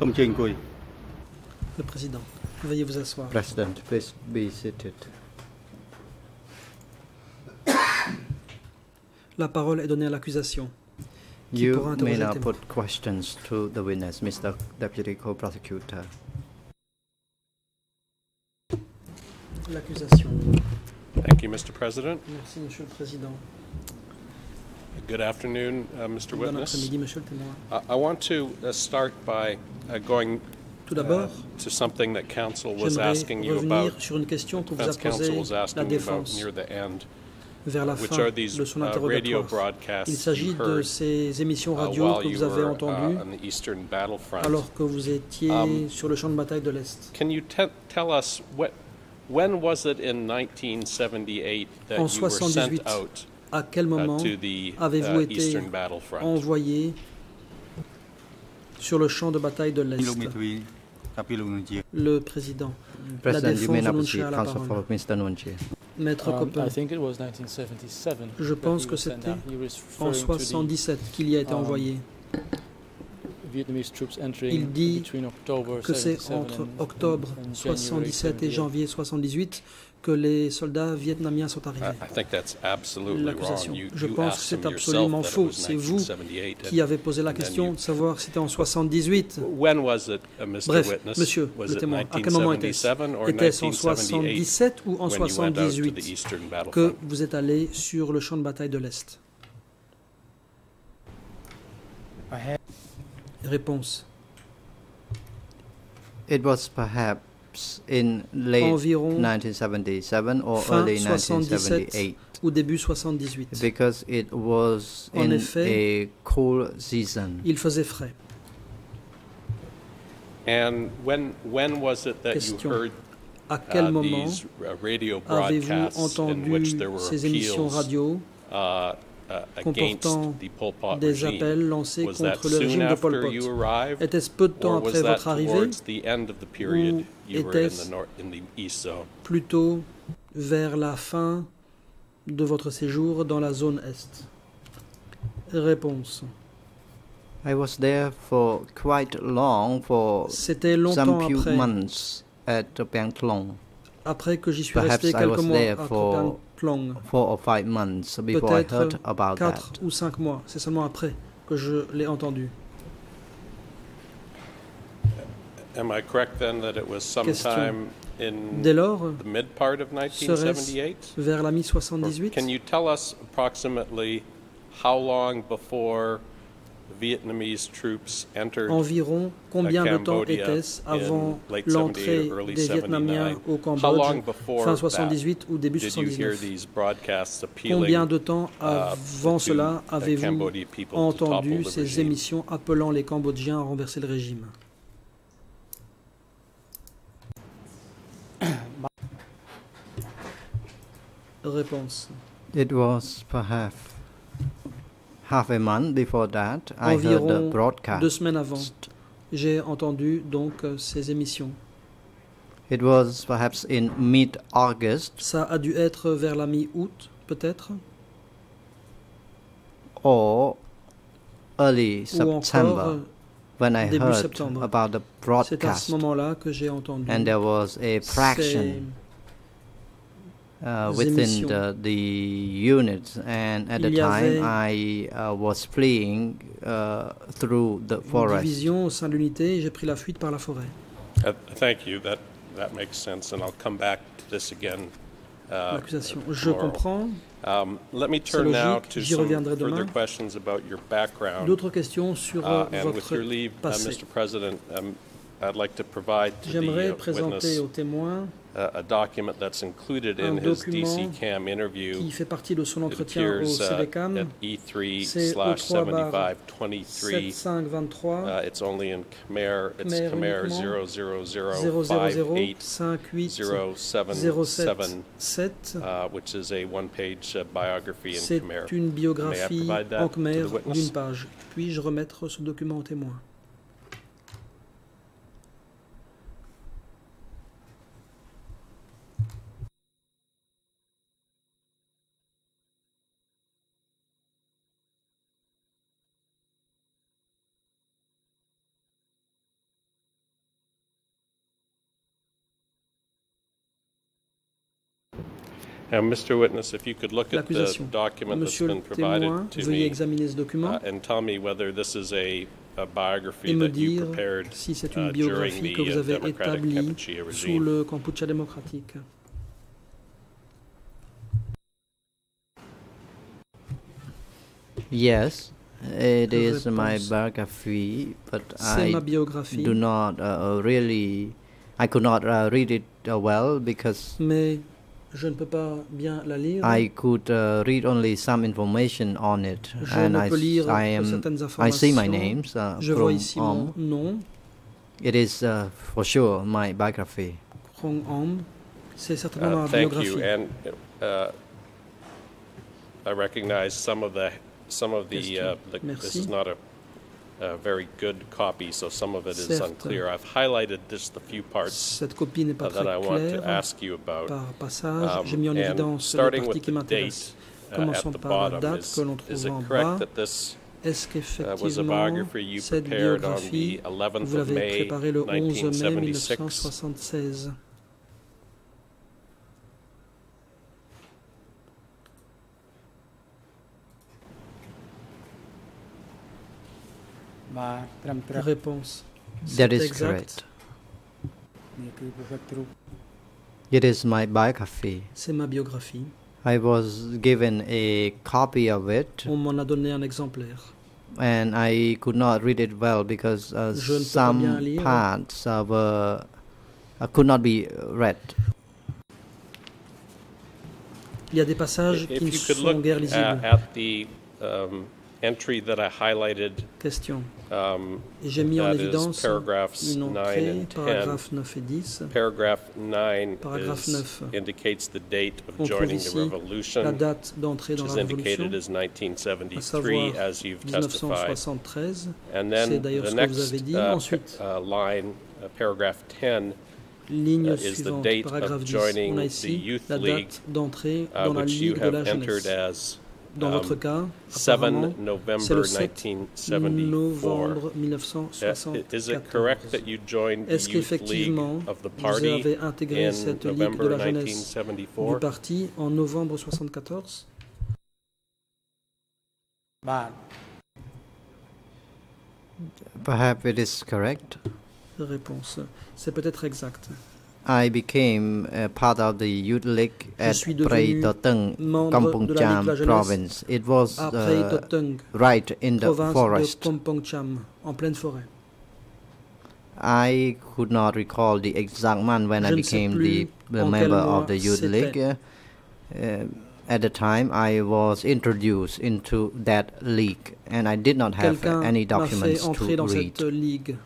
Le président, veuillez vous asseoir. President, please be seated. La parole est donnée à l'accusation. You may now témoin? put questions to the witness, Mr. Deputy Co-Prosecutor. L'accusation. Thank you, Mr. President. Merci, Monsieur le Président. Good afternoon, uh, Mr. Bon Witness. après-midi, Monsieur le témoin. I I want to uh, start by uh, Tout uh, d'abord, to something that counsel was j'aimerais asking you revenir about, sur une question que vous a posée was la asking you about défense vers la which fin are these de son uh, radio interrogatoire. broadcasts Il s'agit de ces émissions uh, radio que vous avez uh, entendues alors que vous étiez Um, sur le champ de bataille de l'Est. Can you te- tell us what, when was it in 1978 that En you were sent 78, out À quel uh, moment avez-vous uh, été envoyé sur le champ de bataille de l'Est. Le président. La défense la. Maître Coppel, je pense que c'était en 1977 qu'il y a été envoyé. Il dit que c'est entre octobre 77 et janvier 78 que les soldats vietnamiens sont I arrivés. I think that's absolutely wrong. L'accusation. Je pense que c'est absolument faux. C'est vous 1978, Qui avait posé la question de savoir si c'était en 78 When was it, uh, Mr. Bref, Witness? monsieur le témoin, à quel moment était-ce? 1977 or Était-ce en 1978 77 ou en when you went out to the 78 Eastern que vous êtes allé sur le champ de bataille de l'Est? Réponse. It was perhaps in late Environ 1977 or fin early 77 1978 ou début 78. because it was En in effet, a cool season. Il faisait frais. And when, when was it that Question. you heard À quel uh, moment these uh, radio avez-vous broadcasts in which entendu there were ces émissions appeals radio? uh, comportant against the Pol Pot des appels lancés contre le régime de Pol Pot? Était-ce peu de temps après votre arrivée? towards the end of the period ou you were in the, était-ce nor- in the east zone? plutôt vers la fin de votre séjour dans la zone Est? Réponse. I was there for quite long, for C'était some longtemps few après, months at après que j'y suis Perhaps resté quelques mois à Plong. four or five months before I heard about that. 4 ou 5 mois. C'est seulement après que je l'ai entendu. Am I correct then that it was sometime in Dès lors, the mid part of 1978? vers la Or mi-78, Can you tell us approximately how long before environ combien de temps Cambodia était-ce avant in late l'entrée 78 or early des Vietnamiens 79? au How long Cambodge? Before fin that 78 ou début did you hear 79 these broadcasts appealing Combien de temps uh, avant to cela the avez-vous Cambodian people to topple entendu the ces regime? émissions appelant les Cambodgiens à renverser le régime? Réponse. It was perhaps half a month before that I heard the broadcast. deux semaines avant, j'ai entendu donc euh, ces émissions. It was perhaps in mid-August Ça a dû être vers la mi-août, peut-être, or early ou September euh, when I début heard septembre. about the c'est à broadcast ce moment-là que j'ai entendu and there was a fraction uh, within the, the unit and at the time I uh, was fleeing uh, through the forest. division au sein de l'unité et j'ai pris la fuite par la forêt. Uh, Thank you, that, that makes sense, and I'll come back to this again uh, L'accusation. Je comprends. Um, Let me turn now to j'y some reviendrai demain. further questions about your background. D'autres questions sur Uh, euh, And with votre your leave, uh, passé. Mr. President, um, I'd like to provide to the J'aimerais présenter witness aux témoins a document that's included in un his document DC CAM interview. qui fait partie de son entretien au uh, CDCAM. E3 C'est slash au 3 barre 7523. 7523 Uh, It's only in Khmer, it's Khmer Khmer uniquement. 00058 0005807, 0777, uh, which is a one-page uh, biography in C'est Khmer. une biographie provide that en khmer d'une page. Puis-je remettre ce document au témoin? And Mr. Witness, if you could look at the document that's Monsieur le been provided témoin, to veuillez me examiner ce document uh, and tell me whether this is a, a et biography me that you dire prepared si c'est uh, une during biographie que the vous uh, avez Democratic établie Kampuchea sous regime. le Kampuchea démocratique. Yes, it is my biography, but C'est ma I biographie, do not uh, really. I could not uh, read it uh, well because mais je ne peux pas bien la lire. I could uh, read only some information on it, Je and ne I, peux s- lire I am. certaines I see my names uh, Je vois ici Om. mon nom, It is uh, for sure my biography. Krong Om. C'est certainement Uh, ma Thank biographie. you, and uh, I recognize some of the, some of the, uh, the- this Merci. is not a a very good copy, so some of it is Certes. unclear. I've highlighted just the few parts Cette copie n'est uh, pas that très I want to claire ask you about. par passage. Um, J'ai mis en évidence starting with the date uh, Commençons at the par la bottom, date is, que l'on is trouve it correct bas. that this Est-ce was a qu'effectivement biography you cette prepared on biographie, the 11th vous of l'avez May, préparée le 11 mai 1976? Réponse. That is correct. It is my biography. C'est ma biographie. I was given a copy of it. On m'en donné un exemplaire. And I could not read it well because uh, some parts of, uh, uh, could not be read. Il y a des passages qui ne sont lisibles. Entry that I highlighted, Question. um, j'ai mis en évidence paragraphs une 9 entrée, and 10. paragraphes 9 et 10. Paragraph 9 Paragraphe is, 9. indicates the date of On joining the La revolution, date d'entrée which dans is la Révolution, as 1973, as you've testified. 1973. And C'est then d'ailleurs the ce que vous next avez dit. uh, Ensuite, uh, line, uh, paragraph 10, Ligne uh, is the suivante, date paragraphe of 10. joining On a the ici Youth la League, date d'entrée uh, dans la which you Ligue de la have entered jeunesse. Dans um, votre cas, 7 apparemment, c'est November le 7 1974. novembre Uh, 1974. Is it correct that you joined the Est-ce Youth League qu'effectivement, of the vous party avez intégré in cette Ligue de November la jeunesse du 1974? parti en novembre 1974បាទ Perhaps it is correct. Réponse. C'est peut-être exact. I became a part of the youth league at Prey Toteng, Kampong de la Ligue de Cham province. It was uh, right in the forest. Cham, en pleine forêt. I could not recall the exact month when I Je sais became the, the member of the youth league. Uh, at the time, I was introduced into that league, and I did not have any documents to read.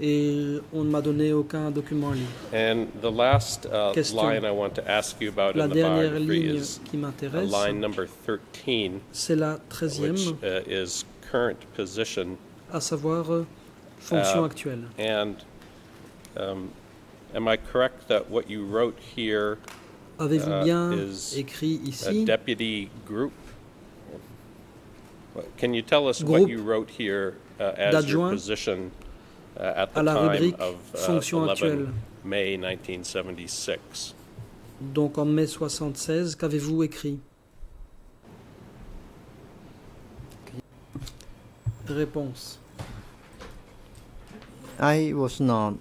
Et on ne m'a donné aucun document. And the last uh, line I want to ask you about La in the dernière biography ligne is qui m'intéresse, line number 13, c'est la which treizième, uh, is current position. à savoir euh, fonction Uh, actuelle. And um, am I correct that what you wrote here, Avez-vous bien is écrit a ici? deputy group? Can you tell us what you wrote here uh, as your position? À la time rubrique of uh, fonction 11 actuelle. May 1976? Donc en mai 76, qu'avez-vous écrit? Réponse. I was not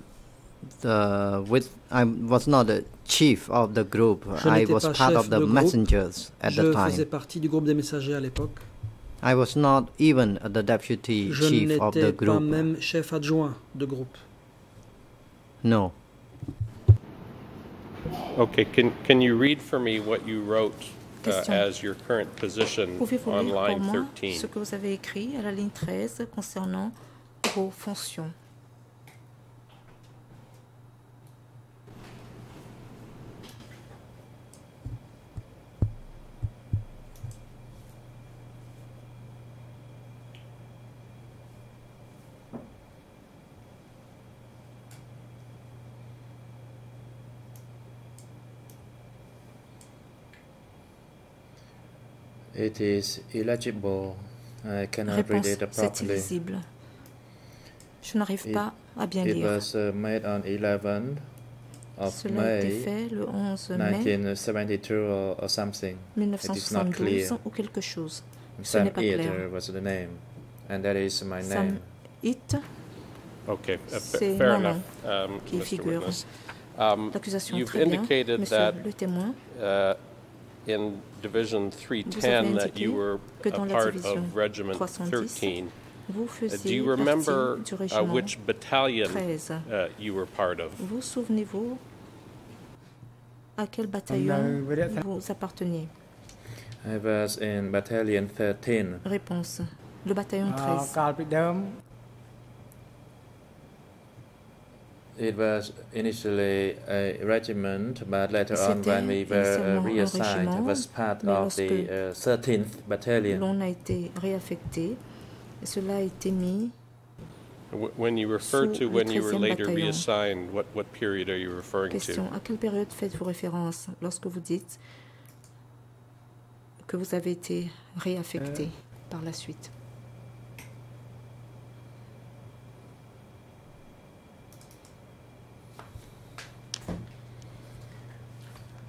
the with I was not the chief of the group. Je I n'étais was pas part chef of the messengers at Je the faisais time. partie du groupe des messagers à l'époque. I was not even the deputy Je chief of the n'étais pas group. même chef adjoint de groupe. No. Okay, can, can you read for me what you wrote uh, as your current position Pouvez-vous on lire pour line moi 13? ce que vous avez écrit à la ligne 13 concernant vos fonctions? It is illegible. I cannot read it c'est properly. illisible. Je n'arrive It- pas à bien It lire. was uh, made on 11 of Cela a été May fait le 11 mai 1972 or, or something. It is not 1972 clear. ou quelque chose. Ce Sam n'est pas clair. Eater was the name, and that is my Sam name. It, Okay, uh, C'est fair mon nom enough, um, qui Mr. figure. Um, l'accusation You've très bien, indicated monsieur that le témoin, uh, in Division 310 that you were a part of Regiment 13. vous Uh, Do you remember uh, which battalion uh, you were part of? Vous souvenez-vous à quel bataillon vous apparteniez I was in Battalion 13. Réponse. Le bataillon 13. It was initially a regiment, but later on, when we C'était were uh, initialement un reassigned, it was régiment, part mais of the uh, 13th battalion. L'on a été réaffecté. Et cela a été mis Wh- When you refer to le when you were 13e later bataillon. reassigned, what, what period are you referring to? question. À quelle période faites-vous référence lorsque vous dites que vous avez été réaffecté par la suite?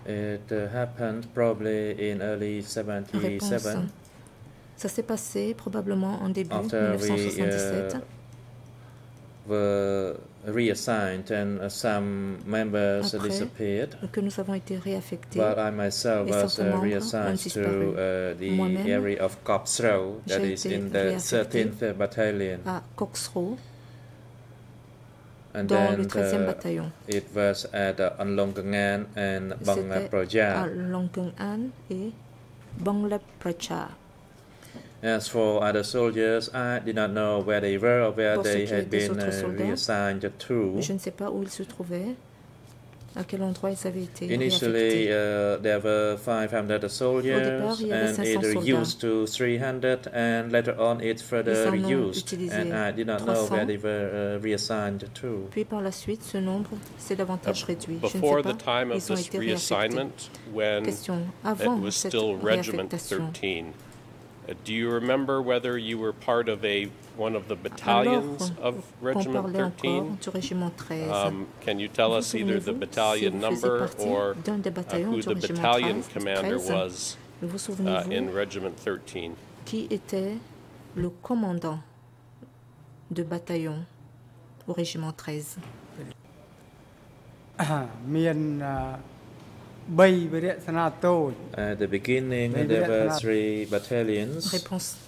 It uh, happened probably in early Réponse. 77 Ça s'est passé probablement en début after we 1977. uh, were reassigned and uh, some members Après, disappeared. que nous avons été réaffectés. But I myself was uh, reassigned to uh, the area of Cops Row, that is in the 13th Battalion. à Coxrow, dans le then 13e uh, bataillon. it was at Anlongangan and Bang C'était à et Bangla Pracha. As for other soldiers, I did not know where they were or where Pour they had been uh, reassigned to. Je ne sais pas où ils se trouvaient, à quel endroit ils avaient été Initially, réaffectés. uh, there were 500 soldiers, départ, il y avait and 500 it soldats. reduced to 300, and later on it further Ils en ont reduced. And I did not know 300. where they were uh, reassigned to. Puis par la suite, ce nombre s'est davantage réduit. Je ne Before sais the pas, time of ils ont this été réaffectés. reassignment, when Question. it Avant was cette still Regiment réaffectation, 13, uh, do you remember whether you were part of a one of the battalions of Regiment 13. Um, can you tell us either the battalion number or uh, who the battalion commander was uh, in Regiment 13? Qui était le commandant de bataillon au régiment 13? At the beginning, there were three battalions. Réponse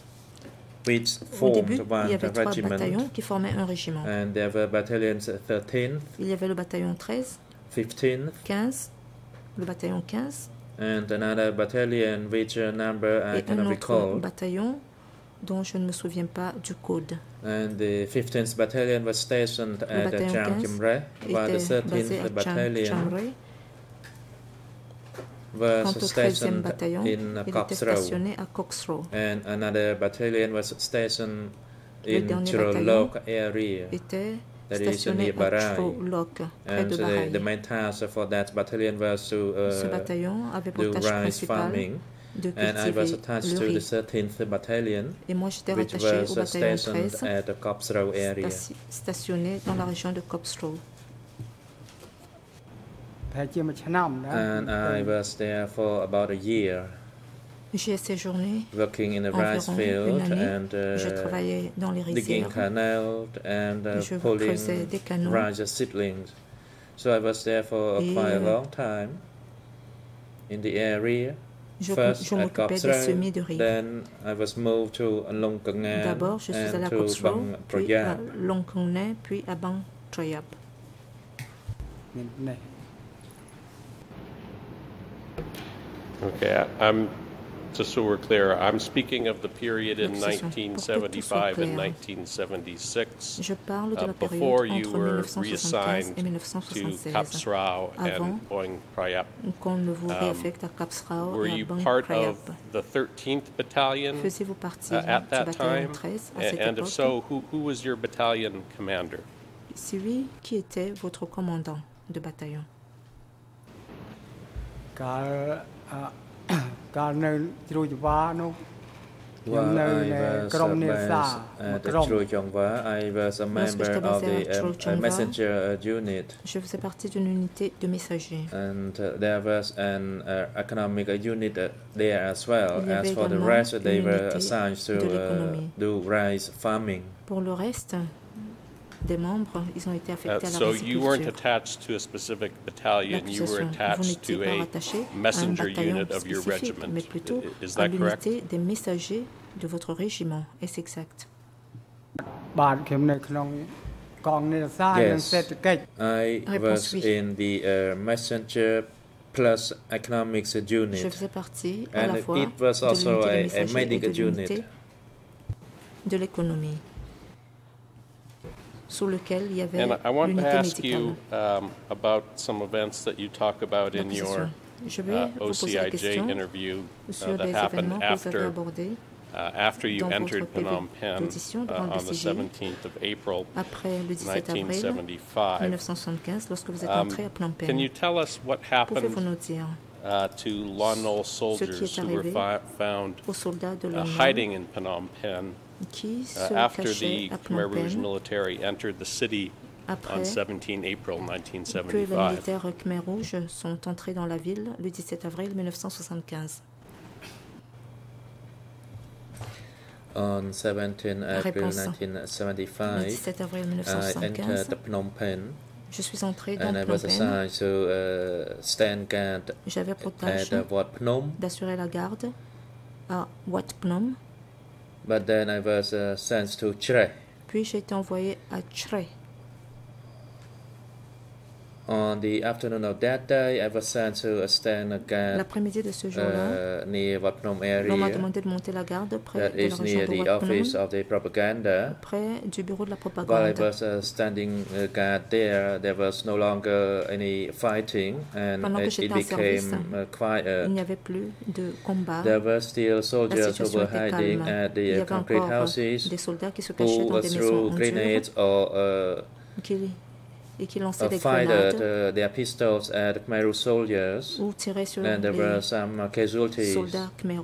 which Au début, formed il y avait trois regiment, bataillons qui formaient un régiment. and there were battalions 13th, Il y avait le bataillon 13, 15th, 15, le bataillon 15 and another battalion which uh, number I et un cannot autre recall. bataillon dont je ne me souviens pas du code. And the 15th battalion was stationed Le at uh, bataillon Cham 15 Chimre, while the était basé 13th à Cham- battalion Chamray. was stationed bataillon, in Cox Road. À Cox Road. And another battalion was stationed in Chirolok area. That is near Barai. And the, the, main task for that battalion was to uh, do rice farming. and I was attached to the 13th battalion, which was stationed at the Copsrow area. Stationné dans la région de Copsrow. And I was there for about a year, J'y ai séjourné working in the rice field année. and Je uh, travaillais dans les digging canals and uh, Je pulling des canaux. rice seedlings. So I was there for Et, quite a long time in the area. Je, First je at m'occupais des semis de riz. then I was moved to Longkangan D'abord, je suis allé à and to Coxrow, Bang puis à Projat. Longkongnay, puis à Bang Troyap. Okay, I'm, just so we're clear, I'm speaking of the period in 1975 and 1976. Je parle de la uh, période uh, entre 1975 et 1976, avant qu'on ne vous um, réaffecte à Kapsrao et à Bang Prayap. Faisiez-vous partie uh, at that du bataillon 13 à cette and époque? If so, who, who was your battalion commander? Si oui, qui était votre commandant de bataillon? កាលអ កាលនៅជ្រោយចង្វានោះ ខ្ញុំ While នៅ I នៅ was ក្រុម uh, នេសា based មួយ at ក្រុម True Chongwa, I was a member j'étais of basée the à um, True Chongwa, uh, messenger uh, unit, Je faisais partie d'une unité de messagers. and uh, there was an uh, economic uh, unit uh, there as well. Il y As avait for the également rest, they une were unité assigned to de uh, l'économie. do rice farming. Pour le reste des membres, ils ont été affectés à la uh, so you weren't attached to a specific battalion, you were attached to a messenger unit of your regiment. Mais plutôt Is that correct? des messagers de votre régiment. Est-ce exact? Yes, I was in the uh, messenger plus economics unit. Je faisais partie à and la fois it was also a, a medical unit. De l'économie. Lequel il y avait And I want to l'unité ask médicale. you um, about some events that you talk about in your Je vais uh, vous poser la OCIJ interview uh, sur that des happened que vous avez after abordés uh, after you dans votre entered PV Phnom Penh d'audition uh, devant le on the BCG. 17th of April après le 17 avril 1975. 1975, lorsque vous êtes Um, entré à Phnom Penh. Can you tell us what Pouvez-vous happened nous dire uh, to Lon Nol soldiers who were arrivé fi- found aux soldats de uh, l'ONU hiding in Phnom Penh qui uh, se after cachaient the à Khmer Rouge Penh? military entered the city on après 17 April que les 1975? militaires Khmer Rouge sont entrés dans la ville le 17 avril 1975. On 17 April Réponse. Le 1975, 17 avril I 1975, entered Phnom Penh je suis entré dans I Phnom Penh. uh, stand guard J'avais pour tâche at uh, Wat Phnom. d'assurer la garde à Wat Phnom, But then I was uh, sent to Chre. puis j'ai été envoyé à Chre. On the afternoon of that day, I was sent to a stand guard L'après-midi de ce jour-là, uh, l'on m'a area. demandé de monter la garde près That de la is région near de the Wat office Phnom, of the propaganda. près du bureau de la While I propagande. was uh, standing uh, guard there, there was no longer any fighting, and Pendant it, it service, uh, Il quiet. n'y avait plus de combat. There were still soldiers who were hiding calme. at Il y the uh, avait concrete encore houses, des soldats qui se cachaient who dans des maisons grenades or uh, qui- et qui lançaient des fired uh, their pistols at Khmer soldiers, ou tiraient sur and there were some uh, casualties. soldats Khmer.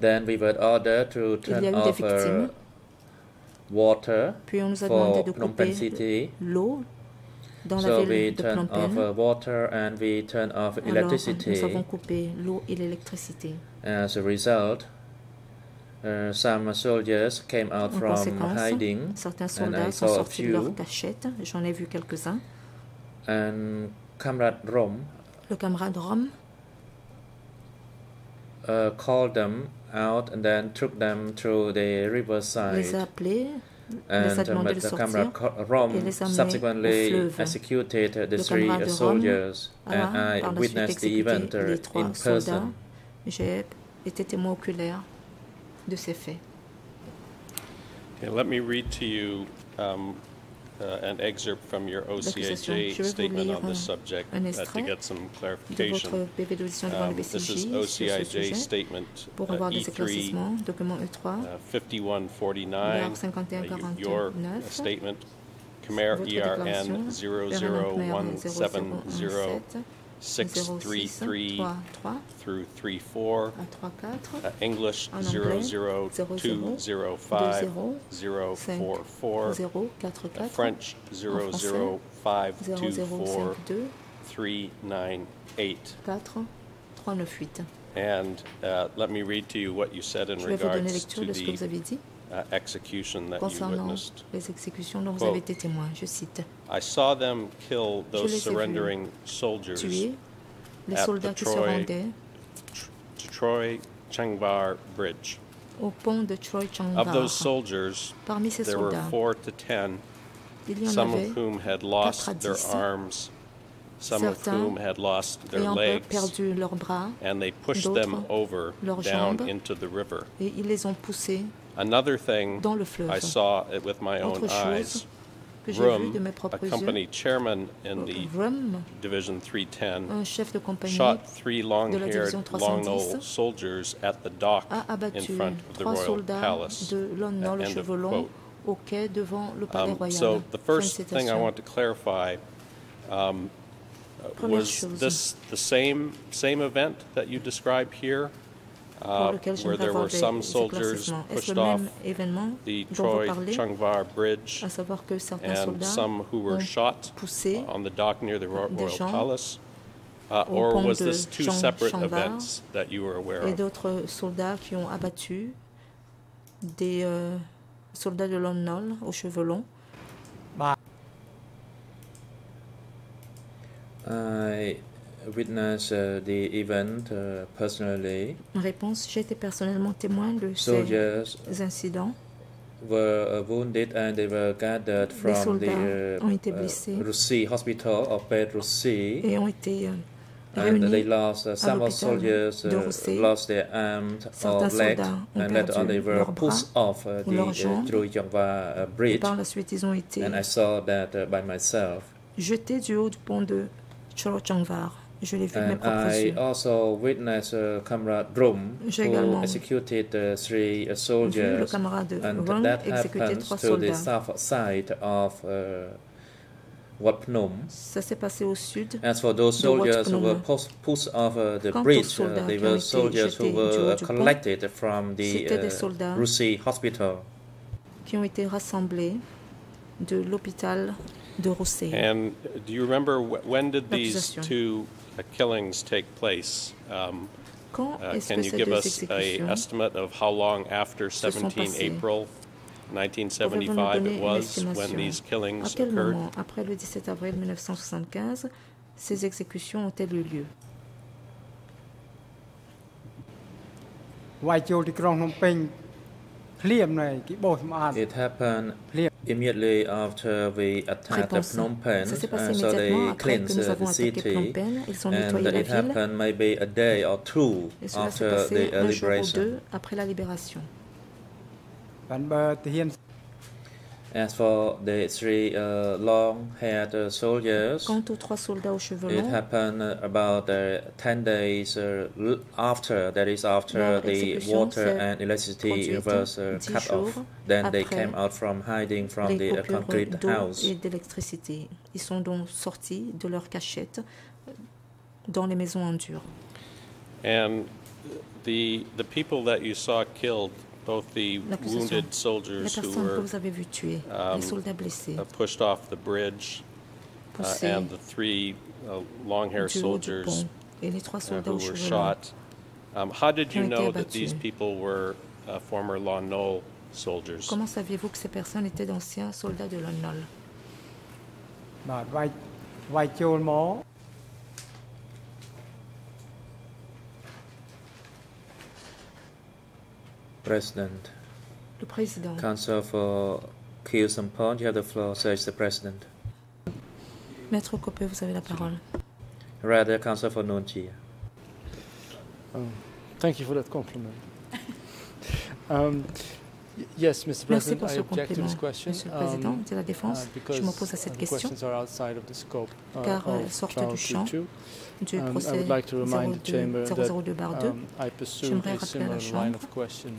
Then we were ordered to Il y a turn eu des off victimes. water Puis on nous a demandé de couper l'eau dans So la ville de Phnom off Penh. water and we turned off Alors, nous electricity. avons coupé l'eau et l'électricité. As a result, uh, some soldiers came out En from hiding, certains and soldats sont a sortis de leur cachette. J'en ai vu quelques-uns. and Le camarade Rom uh, called them out and then took them to the les a riverside. appelés, les a And um, demandé de the sortir et les au subsequently fleuve. executed the Le three soldiers, a and I witnessed the event les trois in soldats. person. J'ai été témoin oculaire de ces faits. Okay, let me read to you um, uh, an excerpt from your OCAJ statement on this subject uh, to get some clarification. Um, this is OCIJ statement uh, E3, uh, 5149, uh, your uh, statement, Khmer ERN 00170. Six three three through 3, 4. Uh, English zero zero two zero five zero four four. Uh, French zero zero five two four three nine eight. And uh, let me read to you what you said in regards to the uh, concernant les exécutions dont vous avez été témoin. Je cite I saw them kill Je those les ai vus surrendering soldiers Tuer les at soldats the qui se rendaient to Troy Changbar Bridge. au pont de Troy Of Changbar. those soldiers, Parmi ces there were soldats, four to ten, il y en some avait of whom had lost their arms, some of certains whom had lost their ayant legs, perdu leurs bras and they pushed them over down into the river. et ils les ont poussés Another thing I saw it with my own eyes. A company chairman in the Division 310, shot three long-haired, long-nosed soldiers at the dock in front of the royal palace. End of quote. Au quai devant le Palais um, Royal. So the first thing I want to clarify um, was this the same same event that you describe here? Pour uh, lequel where j'aimerais there avoir were des some soldiers éclaircissements. Est-ce pushed le off même événement the dont vous Troy parlez, Chungvar Bridge à savoir que certains and soldats some who were ont shot poussé on the dock near the Ro- des Royal gens Palace? Uh, or was this two separate events that you were aware et of? d'autres soldats qui ont abattu des euh, soldats de aux cheveux longs. Witnessed uh, the event uh, personally. Réponse J'ai été personnellement témoin de ces incidents. were uh, wounded and they were gathered from the soldats ont été uh, blessés. uh, hospital of et ont été euh, And they lost, uh, some of l'hôpital soldiers uh, lost their arms or Certains legs, soldats ont and later on they were pushed off uh, the uh, uh, bridge. par la suite, ils ont été And I saw that uh, by myself. jetés du haut du pont de Chorochanvar. Je l'ai vu de mes And propres I yeux. also witnessed uh, J'ai who également executed uh, three uh, Vu le soldiers, camarade that exécuter happens trois to the soldats. south side of uh, Wat Phnom. Ça s'est passé au sud. As for those soldiers who were pus- pushed off uh, the Quant bridge, uh, they qui ont were été soldiers who were uh, collected from the uh, hospital. qui ont été rassemblés de l'hôpital de Roussé. And do you remember wh- when did these two killings take place? Um, Quand uh, est-ce can que you ces give deux us a exécutions estimate of how long after se sont 17 passées? April Pouvez-vous nous 1975 donner it une was when estimation these À killings quel occurred? moment, après le 17 avril 1975, ces exécutions ont-elles eu lieu វាយចូលទីក្រុងភ្នំពេញ It happened immediately after we attacked. Phnom Penh, so they immédiatement après que cleansed uh, the city. Penh. And it ville. happened maybe a day or two Et cela s'est after passé the uh, un jour ou liberation. As for the three uh, long-haired uh, soldiers, Quant aux trois soldats aux cheveux it happened uh, about uh, 10 days uh, after, that is after the water and electricity produite was uh, cut off. Then they came out from hiding from the uh, concrete d'eau house. et d'électricité. Ils sont donc sortis de leur cachette dans les maisons en dur. And the, the people that you saw killed, both the wounded soldiers who were, um, uh, pushed off the bridge, uh, and the three uh, long-haired soldiers et uh, who were shot. Um, how did you know that these people were uh, former La Nol soldiers? Comment saviez-vous que ces personnes étaient d'anciens soldats de La Nol? Right. Right. President, Le président, Council for Kiel Sampon, you have the floor, says the President. Maître Copé, vous avez la parole. Rather, Council for Nunchi. Um, thank you for that compliment. um, y- yes, Mr. Merci pour ce question Monsieur le Président um, de la uh, Défense. because Je m'oppose à uh, cette the question uh, car of sortent trial du champ Q2. du Um, procès would like to remind the chamber 02 that 002-2 um, I pursued J'aimerais a rappeler à similar la line Chambre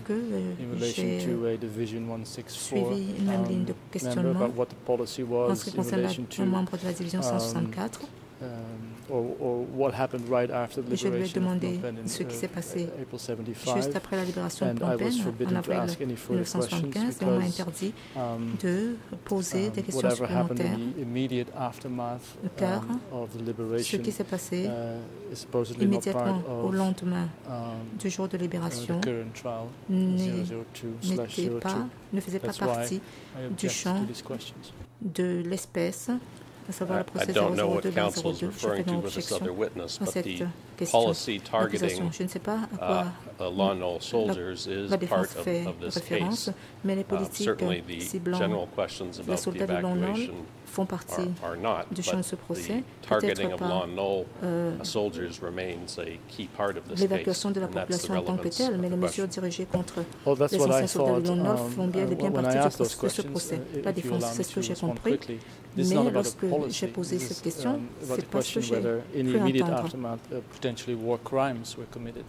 que euh, in relation j'ai to a Division 164 suivi une même ligne de um, questionnement about what the policy en was ce qui concerne un membre de la division um, 164. Je lui ai demandé ce qui uh, s'est passé 75. Juste après la libération de Phnom Penh, en avril ask any further questions 1975, et on m'a interdit um, de poser des um, questions whatever happened supplémentaires car um, of the ce liberation qui s'est passé uh, immédiatement au lendemain du jour de uh, libération the current trial n'est- 002/02. n'était pas, ne faisait pas partie to champ questions. de l'espèce, I le I procès don't know what 002 counsel is 02. Je referring to with this other witness, but the question. policy targeting L'accusation. Je ne sais pas à uh, quoi la défense of fait référence, mais les Uh, politiques ciblant general questions les about the soldats de Lon Nol font partie du champ de ce procès, peut-être of pas euh, uh, soldiers remains a key part of this case. l'évacuation de la population en tant que telle, mais the les mesures dirigées contre that's les anciens soldats de thought Lon Nol um, font bien, bien partie de ce procès. La défense, c'est ce que j'ai compris. Mais lorsque j'ai posé cette question, um, c'est the parce que j'ai cru entendre potentially war crimes were committed.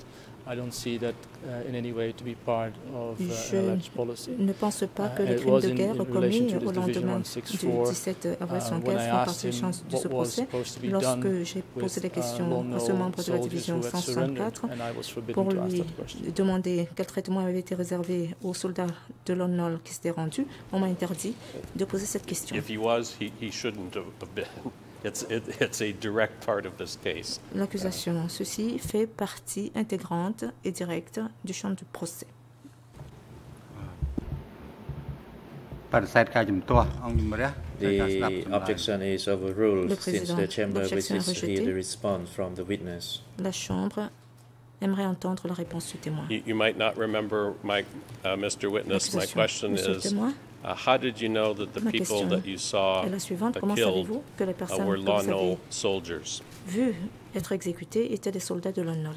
I don't see that uh, in any way to be part of uh, Je an alleged policy. ne pense pas que Uh, les it crimes was de in- guerre commis to au lendemain du 164, 17 avril Uh, when 75 I font asked partie de ce what was procès. supposed to be Lorsque done j'ai with posé des uh, questions à ce membre de la division who had surrendered, 164 and I was forbidden pour to ask lui that question. demander quel traitement avait été réservé aux soldats de Lone Nol qui s'étaient rendus, on m'a interdit de poser cette question. If he was, he, he shouldn't have have been. It's, it, it's a direct part of this case. L'accusation, ceci fait partie intégrante et directe du champ du procès. The objection is overruled since the chamber wishes to hear the response from the witness. La chambre aimerait entendre la réponse du témoin. You, you might not remember my, uh, Mr. Witness. My question is. Témoin, Ma question est la suivante. Comment savez-vous que les personnes que vous avez vues être exécutées étaient des soldats de l'ONLOL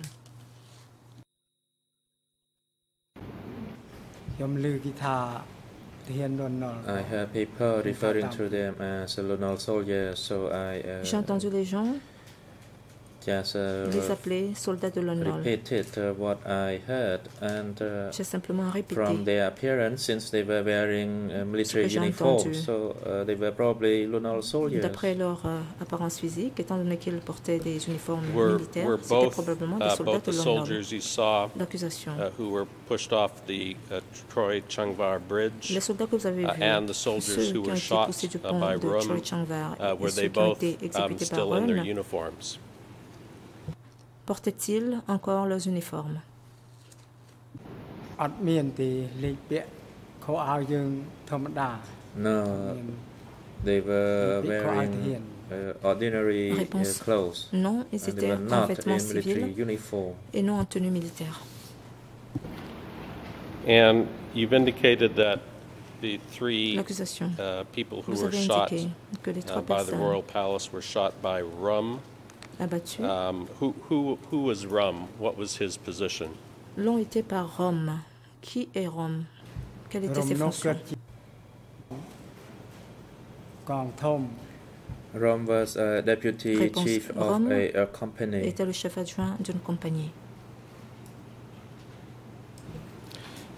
J'ai entendu les gens just uh, les appeler soldats de repeated uh, what I heard, and uh, J'ai simplement répété. from their appearance, since they were wearing uh, military j'ai uniforms, entendu. so uh, they were probably Lonol soldiers. D'après leur euh, apparence physique, étant donné qu'ils portaient des uniformes Were, militaires, were c'était both, probablement des soldats both de L'accusation. uh, who were pushed off the uh, Troy Chungvar Bridge Les soldats que vous avez uh, vus, and the soldiers ceux who qui ont were été shot poussés du pont by Rum, Changvar uh, et were ceux they qui ont both um, still in their uniforms? portaient-ils encore leurs uniformes? Non, they ordinary clothes. Ils étaient en vêtements civils et non en tenue militaire. And you've indicated that the three uh, people who Vous were shot uh, by the royal palace were shot by rum abattu. Um, was Rum? Était par Rome. Qui est Rome? Quelles étaient ses fonctions? Rome was a deputy chief of a, company. était le chef adjoint d'une compagnie.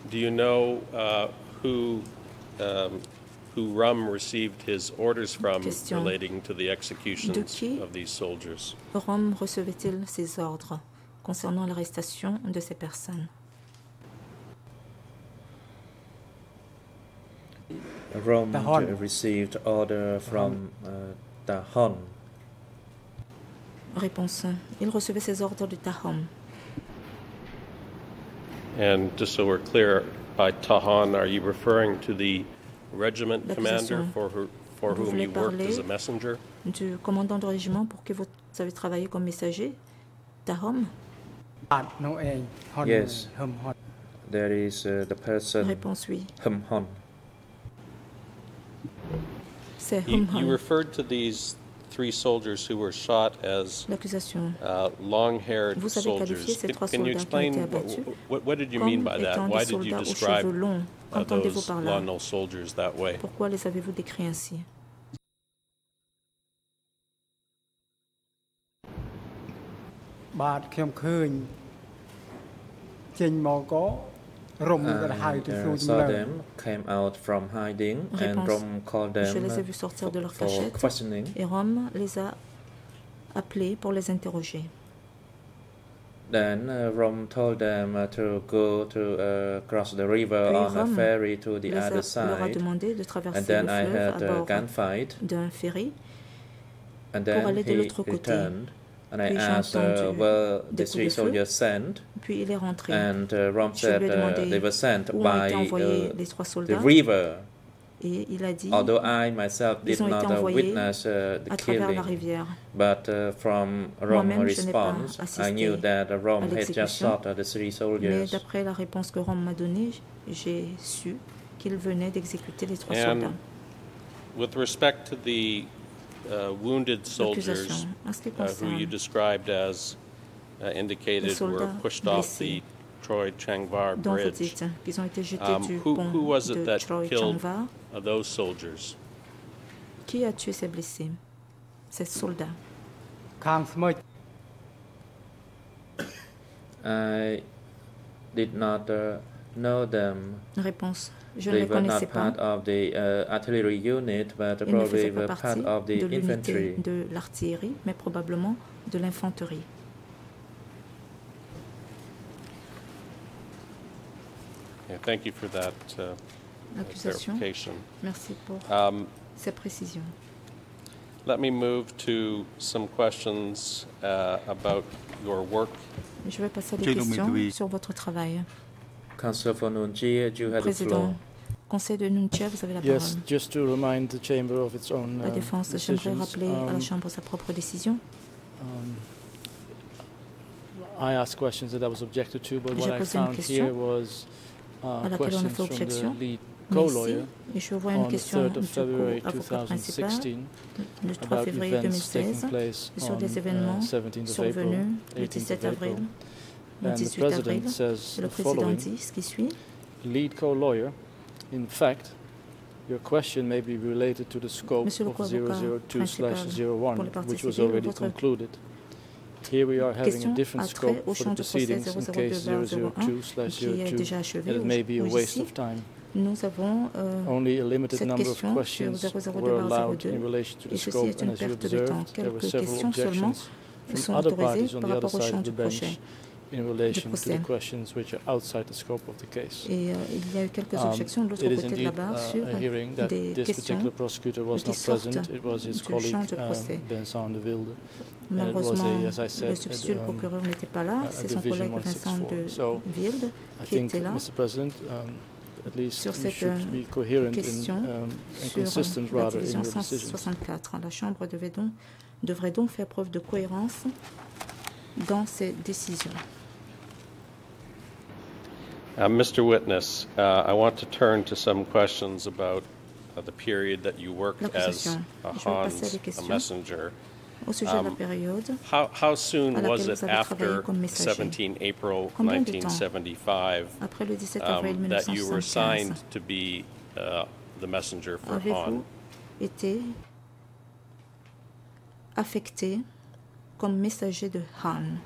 Do you know uh, who um, who Rum received his orders from Question. relating to the executions qui? of these soldiers? Rum recevait-il ses ordres concernant l'arrestation de ces personnes Rom Tahon. received order from uh, Tahon. Réponse. Il recevait ses ordres de Tahom. And just so we're clear, by Tahan, are you referring to the regiment commander for, her, for whom you worked as a messenger. Du commandant de régiment pour qui vous avez travaillé comme messager, Tahom. Ah, eh, yes. There is uh, the person. Réponse oui. Hum Hon. C'est Hum Hon. You, referred to these three soldiers who were shot as uh, long-haired soldiers. Can, can you explain what, what, what, did you mean by that? Why did you describe Qu'entendez-vous par Pourquoi les avez-vous décrits ainsi? Je les ai vus sortir de leur cachette. et Rome les a appelés pour les interroger. Then uh, Rom told them uh, to go to uh, cross the river Puis on a Rome ferry to the a- other leur a side. demandé de And traverser then le I heard à a bord gunfight, d'un ferry and pour then aller de he l'autre côté. returned. And I Puis j'ai asked uh, where the three soldiers sent, Puis il est rentré. and uh, Rom Je said uh, they were sent by uh, les trois the soldats river. Et il a dit Although I myself Ils did ont été not uh, envoyés witness uh, the à travers la killing, rivière. but uh, from Rom's Moi-même, je n'ai pas response, I assisté knew that uh, Rom à had just shot uh, the three Mais soldiers. d'après la réponse que Rome m'a donnée, j'ai su qu'il venait d'exécuter les trois And soldats. with respect to the uh, wounded soldiers uh, who you described as uh, indicated were pushed off the. Troy Changvar Bridge. Ils ont été jetés um, du who, pont who was it de that Troy killed Changvar? Uh, those soldiers? Qui a tué ces blessés, ces soldats? Kang Smoit. I did not uh, know them. Réponse. Je ne les connaissais pas. Part of the, uh, artillery unit, but Ils probably ne faisaient pas partie part of the de l'unité de l'artillerie, mais probablement de l'infanterie. Thank you for that uh, L'accusation. clarification. Merci pour Um, ces précisions. Let me move to some questions uh, about your work. Je vais passer à des questions oui. sur votre travail. Councillor for Nunjia, you had the Président, floor. Conseil de Nuntia, vous avez la Yes, parole. just to remind the chamber of its own La uh, défense, j'aimerais rappeler à la Um, Chambre sa propre décision. um, I asked questions that I was objected to, but what J'ai I found question here was uh, à laquelle on a fait objection. Ici, je vois une question du avocat principal le 3 février 2016 sur des euh, événements survenus le 17 avril, le 18 avril. Le président dit ce qui suit. Lead co-lawyer, in fact, Your question may be related to the scope of 002/01, which was already concluded. Here we are having a different scope for the proceedings in case 002/02, and it may be a waste of time. nous avons limited number of questions 002 et ceci est une perte de temps. From other parties on autorisées par rapport au champ. In relation to the questions which are outside the scope of the case. Et euh, il y a eu quelques Um, objections de l'autre it is côté de indeed la barre uh, sur a hearing that des this questions particular prosecutor was qui not sortent present. It was his du colleague champ de um, procès. Vincent de Wilde. Malheureusement, as I said, le substitut du um, procureur n'était pas là, c'est son collègue Vincent 164. de Wilde qui think, était là Mr. President, um, at least sur we cette, should euh, be coherent in, question um, and sur consistent la division your decisions. 164. La Chambre devait donc, devrait donc faire preuve de cohérence dans ses décisions. Uh, Mr. Witness, uh, I want to turn to some questions about uh, the period that you worked as a Je vais passer à Hans, a messenger. Au sujet de la Um, How, how soon was it after 17 April Combien de temps 1975 après le 17 avril um, that you were 1975, assigned to be uh, the messenger for Han? été affecté comme messager de Han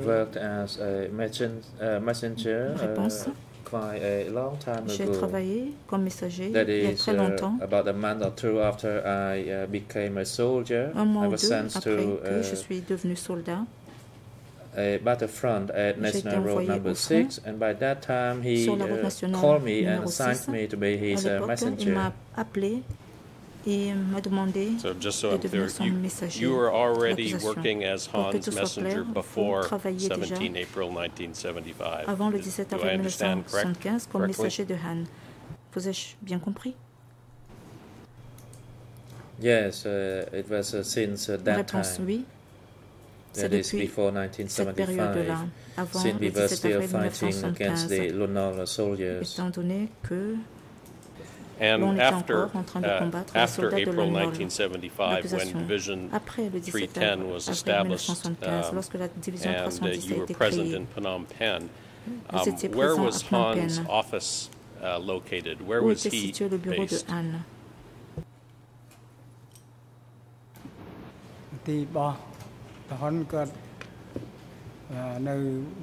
I worked as a messenger uh, quite a long time ago. That is. Uh, about a month or two after I uh, became a soldier, I was sent to, que uh, a battlefront at National Road number 6, and by that time he uh, called me and assigned me to be his uh, messenger. Et m'a demandé So just so de I'm clear, devenir son you, messager. you were already working as Han's messenger before travailliez déjà 17 April 1975. avant le Do- 17 do I avril understand correct- 1975 comme messager de Han. Vous ai-je bien compris? Yes, uh, it was uh, since uh, that Réponse time. oui. C'est That is depuis before cette période-là, 1975. avant Since le we were 17 still avril fighting against 1975, the Lunar soldiers. étant donné que and after, uh, after April 1975, when Division 310 was established, um, and uh, you were present in Phnom Penh, um, where was Han's office uh, located? Where was he based? The នគាត់អឺនៅ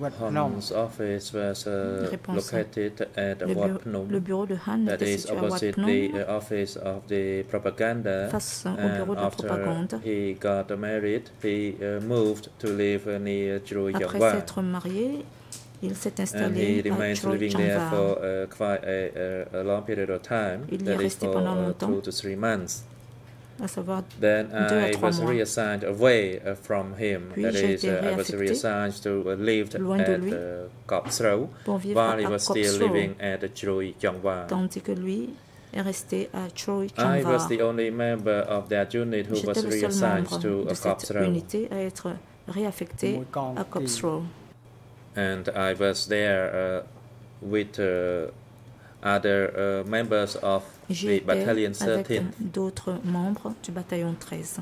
វត្តភ្នំ Han's office was uh, Réponse. located at le, Wat bureau, Phnom. le bureau de Han That était is situé à Wat opposite Phnom, the uh, office of the propaganda. face au And bureau de la after propagande. he got married, he uh, moved to live uh, near Choi Après Yongwa. s'être marié, il s'est And he installé à remains Choi living there for Changwa. uh, quite a, a, a long period of time. Il y est That is resté for pendant uh, longtemps. two to three months. Then I was reassigned away uh, from him. That is, uh, I was reassigned to uh, live at the Cop Throw, while he was still living at Choi Chongwa. I was the only member of that unit who was reassigned to a Cops Row. And I was there uh, with uh, other uh, members of Battalion avec 13th. d'autres membres du bataillon 13.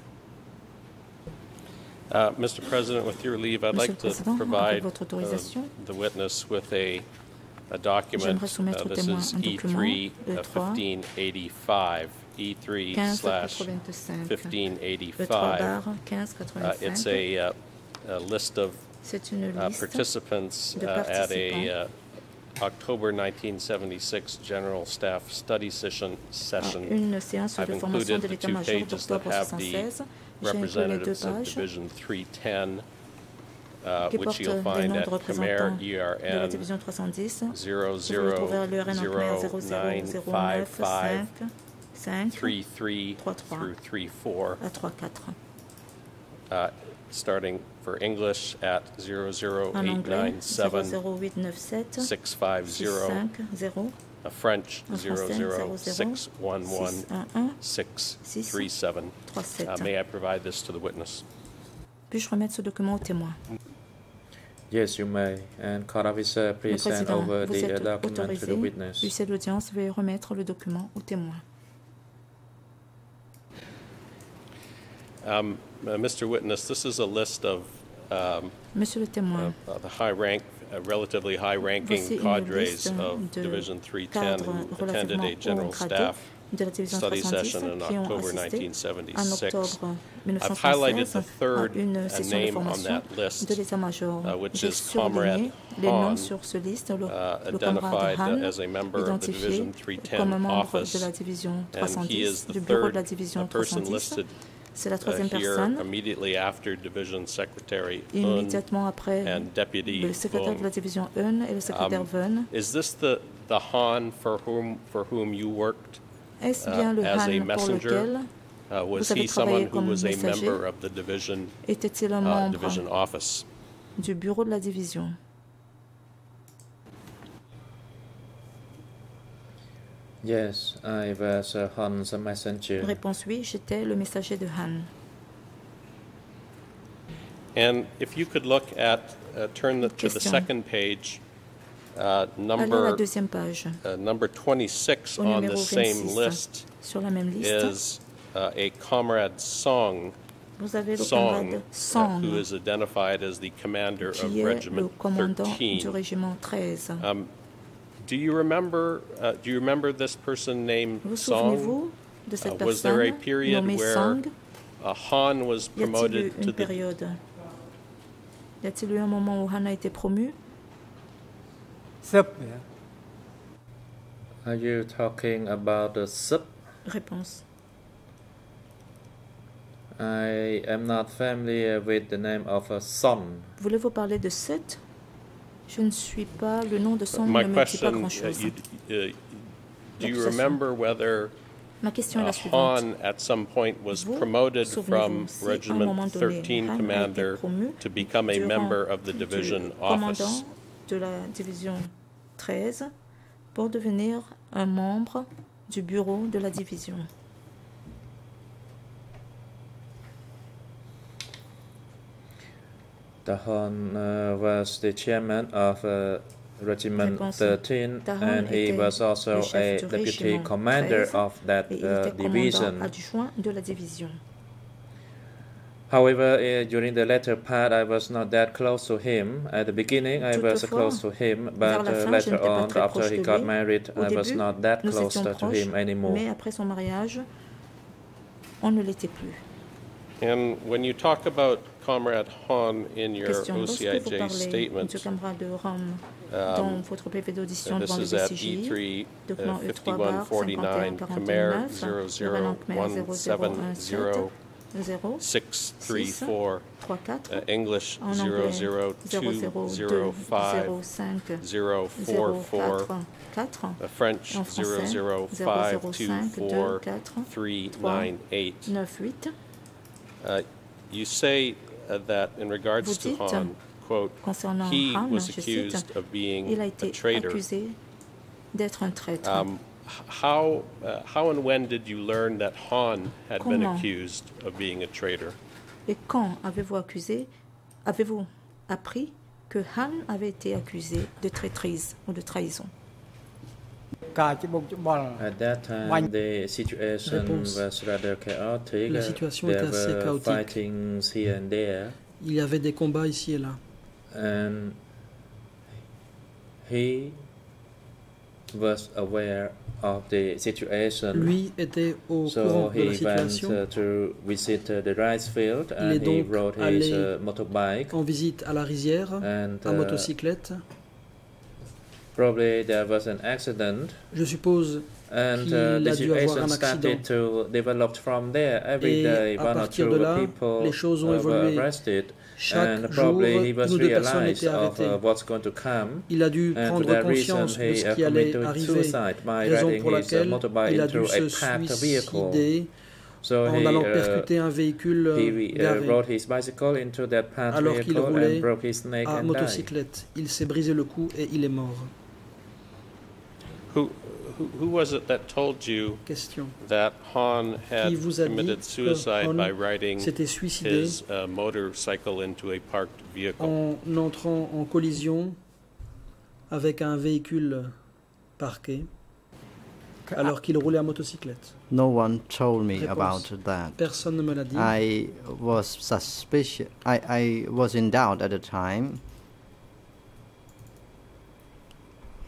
Uh, Mr. President, with your leave, I'd Monsieur like le to Président, avec provide votre uh, autorisation, the witness with a, a document. Uh, au This témoin is un document, E3 E3, uh, 1585. E3 1585. slash Le 3 1585. bar Uh, It's 1585. a, uh, a list of C'est une uh, liste participants de uh, at a participants. uh, October 1976 General Staff Study Session. Une séance de pages that have the representatives of division 310. Uh, which you'll find Khmer 00095 5 33 à uh, starting for English at En anglais 00897 00897 650, 650 uh, French En français, 00611 611 637. Uh, 37. May I provide this to the witness? Puis-je remettre ce document au témoin? Yes, you may. And court officer, Le please hand over vous the uh, document to autorisé, the witness. huissier d'audience, veuillez remettre le document au témoin. Um, uh, Mr. Witness, this is a list of um, Monsieur le témoin, uh, uh, the high rank, uh, relatively high ranking cadres of Division 310 attended a general staff study session in October 1976. I've highlighted the third name on that list, uh, which is Comrade Hahn, uh, identified Han, as a member of the Division 310 office, and he is the third uh, person listed C'est la uh, troisième personne, Un immédiatement après le secrétaire de la Un. division Eun et le secrétaire Um, Veun. Is this the, the Han for whom, for whom you worked? Est-ce uh, bien le as a Han pour messenger? lequel Uh, Was avez he someone travaillé who was a messager? member of the division, était-il un uh, membre division office? du bureau de la division? Yes, I was uh, Han's messenger. Réponse oui, j'étais le messager de Han. And if you could look at, uh, turn the- to the second page, uh, number, deuxième page. uh, number 26 Au on numéro the same 26. list Sur la même liste, is uh, a comrade Song, vous avez le Song, camarade uh, Song, who is identified as the commander of Regiment commandant du 13. régiment 13. Um, Do you remember? Uh, do you remember this person named vous Song? De cette uh, was there a period where Song? Uh, Han was promoted y to période? the? Y a-t-il eu un moment où Han a été promu? Sup. Are you talking about the sup? Réponse. I am not familiar with the name of a son. Voulez-vous parler de Seth? Je ne suis pas. Le nom de son My ne me dit pas question, uh, grand-chose. you- uh, do you remember whether Ma question est uh, la suivante. Han at some point was promoted from Regiment moment donné, 13 Han a été commander to become a member of the division office? de la division 13 pour devenir un membre du bureau de la division. Dahon uh, was the chairman of uh, Regiment 13 Dahon and he was also a deputy commander 13 of that uh, division. de la division. However, uh, during the latter part, I was not that close to him. At the beginning, I was Toutefois, close to him, but uh, fin, later on, after he got lui. married, Au I was not that nous close to proches, him anymore. mais après son mariage, on ne l'était plus. And when you talk about Comrade Hahn in your Question. OCIJ statement, um, dans votre PV d'audition E3-5149, uh, uh, English 00205 uh, French 00524 Uh, you say that in regards Vous to dites, Han, quote, Concernant he Han, was je cite, accused of being il a a été traitor. accusé d'être un traître. Um, h- How, uh, how and when did you learn that Han had been Comment? accused of being a traitor? Et quand avez-vous accusé, avez-vous appris que Han avait été accusé de traîtrise ou de trahison? ការច្បុកច្បល់ At that time, Why- the situation Réponse. was rather chaotic. La Uh, situation there était assez were chaotique. fightings here and there, Il y avait des combats ici et là. and he was aware of the situation. Lui était au So courant de la he went situation. uh, to visit uh, the rice field Il and est he donc rode his allé uh, motorbike. en visite à la rizière, And à uh, motocyclette. probably there was an accident, Je suppose, and uh, the situation started to develop from there. Every Et day, one or two là, people les choses ont uh, were arrested, chaque and jour, probably he une was deux personnes étaient of uh, what's going to come. Il a dû And for prendre that reason, conscience de he ce qui allait committed arriver, suicide by raison riding pour his uh, laquelle il a into dû a se suicider So en he, allant uh, percuter un véhicule he euh, uh, garé. his into that Alors qu'il vehicle roulait and broke his neck à and died. motocyclette. Il s'est brisé le cou et il est mort. Who, who, who was it that told you Question. that Han had Qui vous a dit committed que suicide Han by riding S'était suicidé his uh, motorcycle into a parked vehicle? en entrant en collision avec un véhicule parqué alors qu'il roulait à motocyclette. No one told me Réponse. about that. Personne ne me l'a dit. I was suspicious. I, I was in doubt at the time.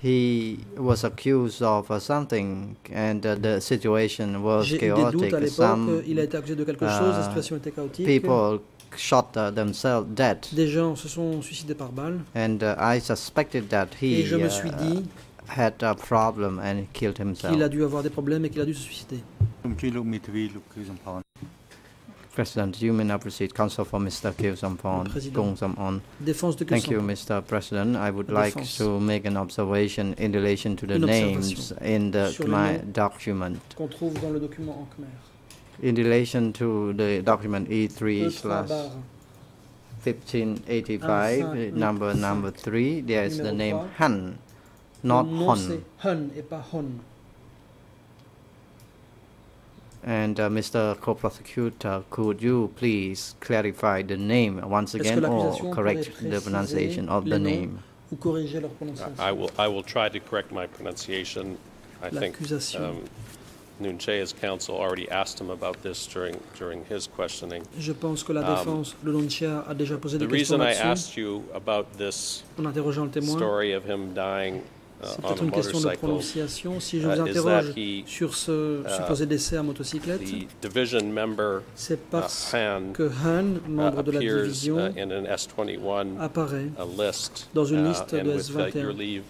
He was accused of uh, something, and uh, the situation was J'ai eu des doutes chaotic. Some Il a été accusé de quelque chose. La uh, situation était chaotique. people shot uh, themselves dead, Des gens se sont suicidés par balle. and uh, I suspected that Et he je me suis dit had a problem and killed himself. qu'il a dû avoir des problèmes et qu'il a dû se suicider. President you may now proceed, counsel for Mr. Kim Song-on. Thank you, Mr. President. I would like to make an observation in relation to the names in the Khmer document. document in relation to the document E3 slash 1585, number number 3, there is the name Han, not Hon. And uh, Mr. Co-prosecutor, could you please clarify the name once again or correct the pronunciation of the name? ou leur prononciation. I will, I will try to correct my pronunciation. I think L'accusation. um, Nunchea's counsel already asked him about this during, during his questioning. Je pense que la Um, le Nunchia a déjà posé The des questions reason I asked you about this en interrogeant le témoin. story of him dying C'est on peut-être une question de prononciation. Si je uh, vous interroge sur ce uh, supposé décès à motocyclette, c'est uh, parce que Han, uh, membre de la division, in an S21 apparaît dans une liste de with uh, your S21. leave,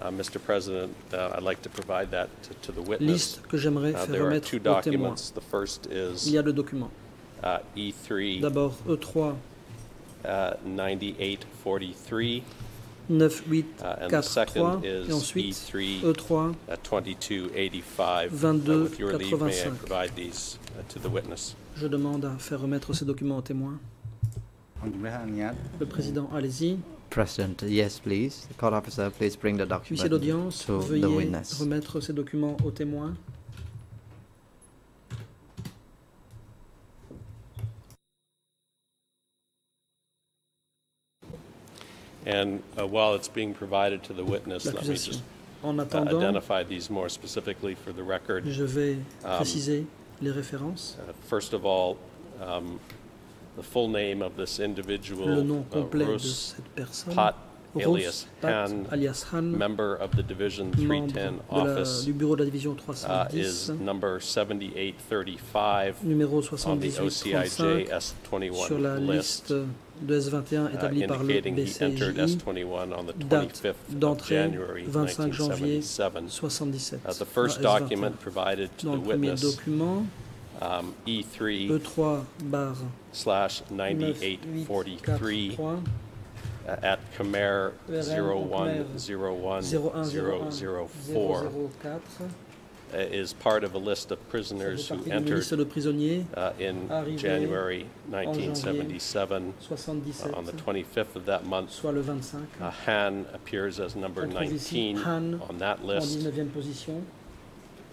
uh, Mr. President, uh, I'd like to provide that to, to the witness. liste que j'aimerais faire remettre two au témoin. documents. The first Il is y a deux documents. E3 D'abord E3 uh, 9843, 9, 8, 4, 3, et ensuite E3, 22, 85. Je demande à faire remettre ces documents aux témoins. Le président, allez-y. President, yes, please. The court officer, please bring the to the witness. Remettre ces documents aux témoins. And uh, while it's being provided to the witness, let me just En uh, attendant, identify these more specifically for the record. je vais Um, préciser les références. Uh, First of all, um, the full name of this individual, Le nom uh, complet de cette personne. Rus alias Han, alias Han, member of the Division membre 310 de la- office, du bureau de la division uh, 310, is number 7835 numéro on the 7835, OCIJ sur la S21 list, liste de S21 uh, établie par le indicating he entered BCI, S21 on the date 25th of d'entrée January 25 janvier 1977. 77. Uh, The first S21. document provided to the le premier witness, document, um, E3 E3 barre slash 9843 9843 uh, Uh, at Khmer 0101004 uh, is part of a list of prisoners who entered uh, in January 1977. Uh, on the 25th of that month, uh, Han appears as number 19 on that list.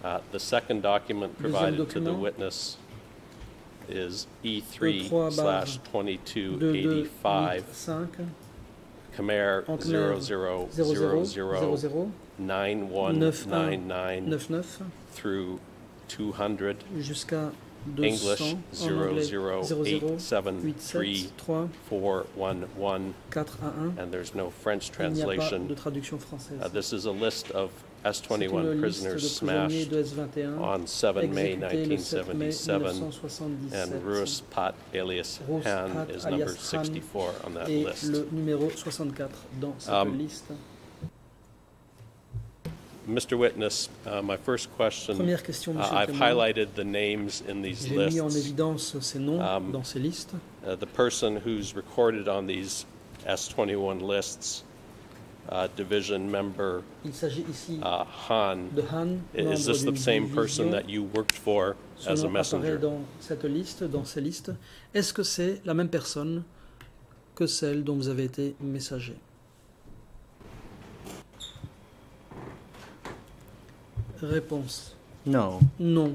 Uh, the second document provided to the witness is E3 2285. Khmer en 00009199 through 200 jusqu'à English 00873411411 and there's no French translation. Uh, this is a list of S-21 prisoners smashed on 7 May 1977, and Ruiz Pat alias Han is number 64 on that list. Um, Mr. Witness, uh, my first question, question uh, I've highlighted the names in these lists. Um, uh, the person who's recorded on these S-21 lists uh, division member Il s'agit ici uh, Han, de Han, is this the same person that you worked for Son as a messenger? dans cette liste, dans ces listes. Est-ce que c'est la même personne que celle dont vous avez été messager? Réponse. No, Non.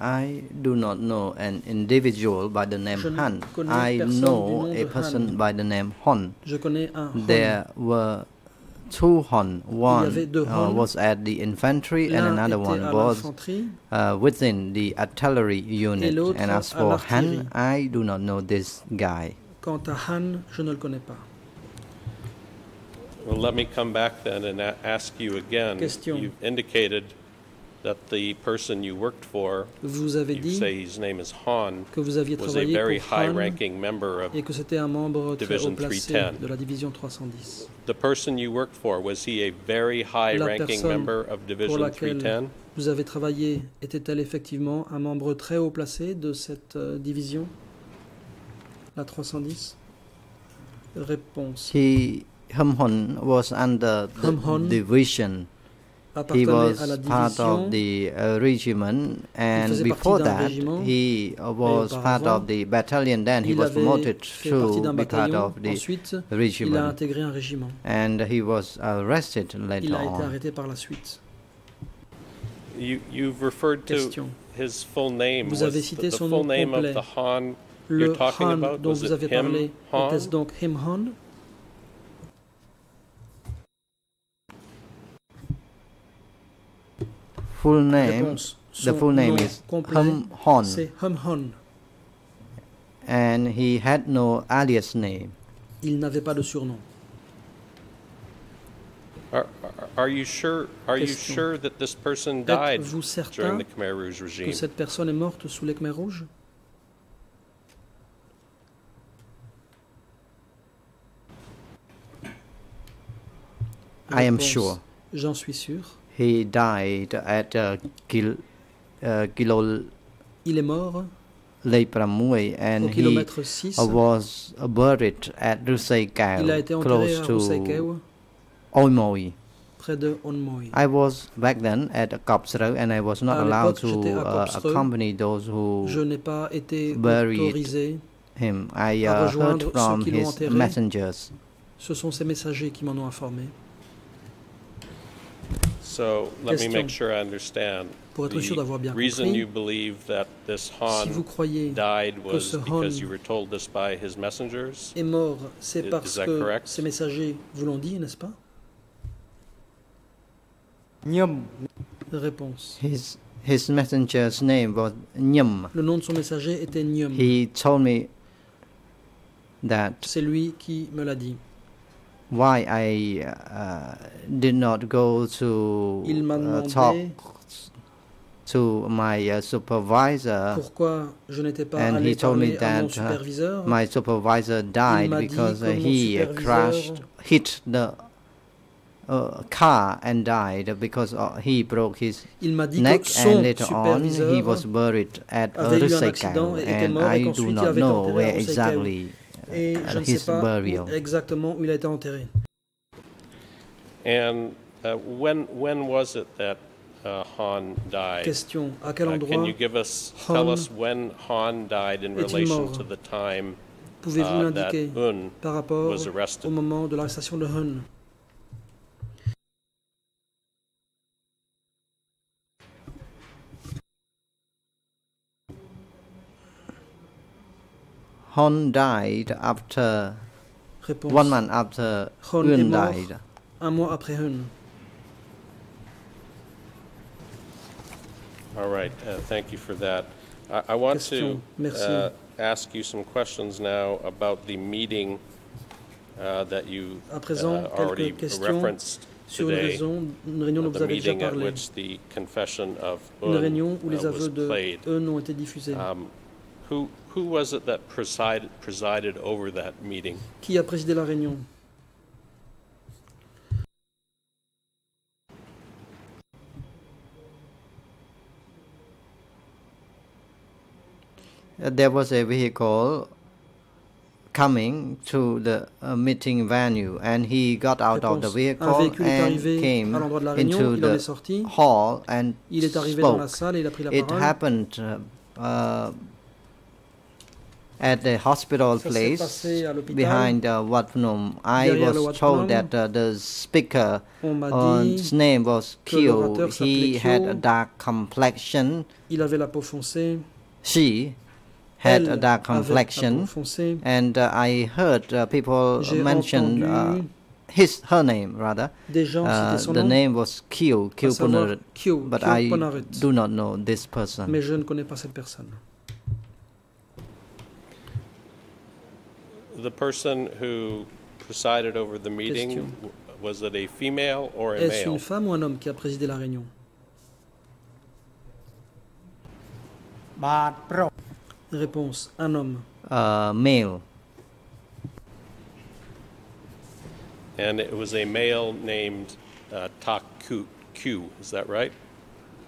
I do not know an individual by the name Je ne Han. connais I know nom a person Han. by the name Hon. Je connais un Han. There were two Hon. One uh, was at the infantry and another one was uh, within the artillery unit. And as for. Han, I do not know this guy. Quant à Han, je ne le connais pas. Well, let me come back then and a- ask you again. Question. You've indicated that the person you worked for, Vous avez you dit say his name is Han, que vous aviez was a travaillé very pour Han high-ranking member of et que c'était un membre très Division haut placé 310. de la division 310. The person you worked for, was he a very high-ranking personne member of Pour Division laquelle 310? vous avez travaillé était-elle effectivement un membre très haut placé de cette euh, division? La 310 Réponse. He Hum Hon was under the Hum Hon division. he was part of the uh, regiment, and before that, he was part of the battalion. Then he was promoted to be part of the Ensuite, regiment. regiment. And he was arrested later on. You, you've referred to Question. his full name. Vous avez cité the, the son nom complet. Le Han dont vous avez parlé, était-ce donc Him Han Full name. Réponse. The Son full name nom is complet, Hum Hon, C'est Hum Han. and he had no alias name. Il n'avait pas de surnom. Are, are- are you sure? Are you Question. sure that this person died Êtes-vous during certain the Khmer Rouge que regime? cette personne est morte sous les Khmer rouges? I am sure. J'en suis sûr. He died at uh, Gil, uh, Gilol. Il est mort Leipramui and he six. was buried at Ruseikau, close to Ruseikau, I was back then at Kapsro and I was not allowed to uh, accompany those who buried him. I uh, heard from his messengers. Ce sont ces messagers qui m'en ont informé. So let me Question. make sure I understand. Pour être sûr d'avoir The bien reason compris, you believe that this si vous croyez died was ce because Han you were told this by his messengers? est mort, c'est Is- parce que correct? ces messagers vous l'ont dit, n'est-ce pas? ញឹម Réponse. His his messenger's name was Nyum. Le nom de son messager était Nyum. He told me that C'est lui qui me l'a dit. why I uh, did not go to uh, talk to my uh, supervisor. and he told me that uh, my supervisor died because uh, he crashed, hit the uh, car and died because uh, he broke his neck and later on he was buried at Uruseikan and I do not know where exactly et uh, je ne sais pas burial. exactement où il a été enterré. And uh, when when was it that uh, Han died? Question à quel Uh, endroit can you give us Han tell us when Han died in est-il relation mort? to the time pouvez-vous uh, l'indiquer par rapport was arrested? au moment de l'arrestation de Hun? Hon died after Réponse one month after Hon est Un mort died. un mois après Hun. All right, uh, thank you for that. I, I want Question. to Merci. uh, ask you some questions now about the meeting uh, that you À présent, uh, already referenced sur une, today. raison, une réunion dont uh, vous the avez déjà meeting at parlé. which the confession of Une réunion où uh, les was aveux de played. Eun ont été diffusés. Um, Who, who was it that presided, presided over that meeting? Qui a présidé la réunion Uh, there was a vehicle coming to the uh, meeting venue and he got out of the vehicle and came à l'endroit de la réunion, into il en est the sorti, hall and il est arrivé dans la spoke. salle et il a pris la It parole. happened uh, uh, at the hospital place behind uh, Wat Phnom. I was told that uh, the speaker's his name was Kyo. He had a dark complexion. She had a dark complexion, and uh, I heard uh, people mention uh, his her name rather. Uh, the name was Kyo Kyo Ponaret, but I do not know this person. the person who presided over the meeting, was it a female or a male? Est-ce une femme ou un homme qui a présidé la réunion? Réponse un homme. Uh, male. And it was a male named uh, Takku. Is that right?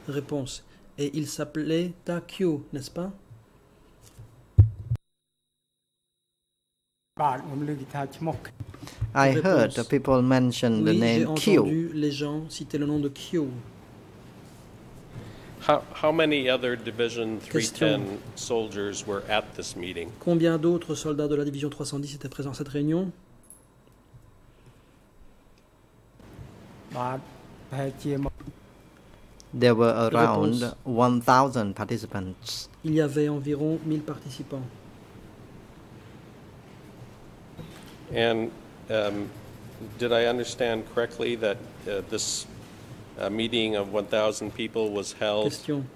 Réponse. Et il s'appelait Takyu, n'est-ce pas? I heard the people mention the oui, name Q. les gens citer le nom de Q. How, how many other Division 310 soldiers were at this meeting? Combien d'autres soldats de la division 310 étaient présents à cette réunion? There were around 1000 participants. Il y avait environ 1000 participants. And um, did I understand correctly that uh, this uh, meeting of 1,000 people was held Question.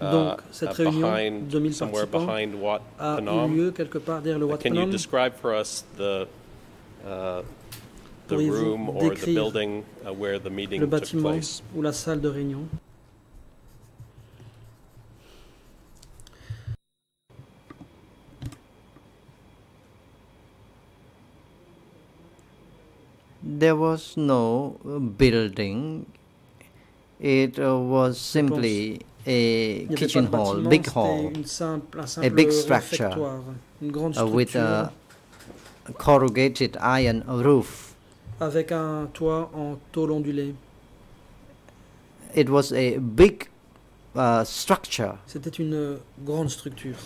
uh, Donc, cette uh, réunion behind, de 1000 somewhere participants behind Wat a eu lieu quelque part derrière le Wat Can you describe for us the, uh, the room or the building uh, where the meeting le took place? ou la salle de réunion There was no uh, building. It uh, was simply a Il n'y avait pas kitchen hall, big hall, simple, simple big structure, réfectoire, une grande uh, with a corrugated iron roof. avec un toit en tôle ondulée. It was a big uh, structure. C'était une grande structure.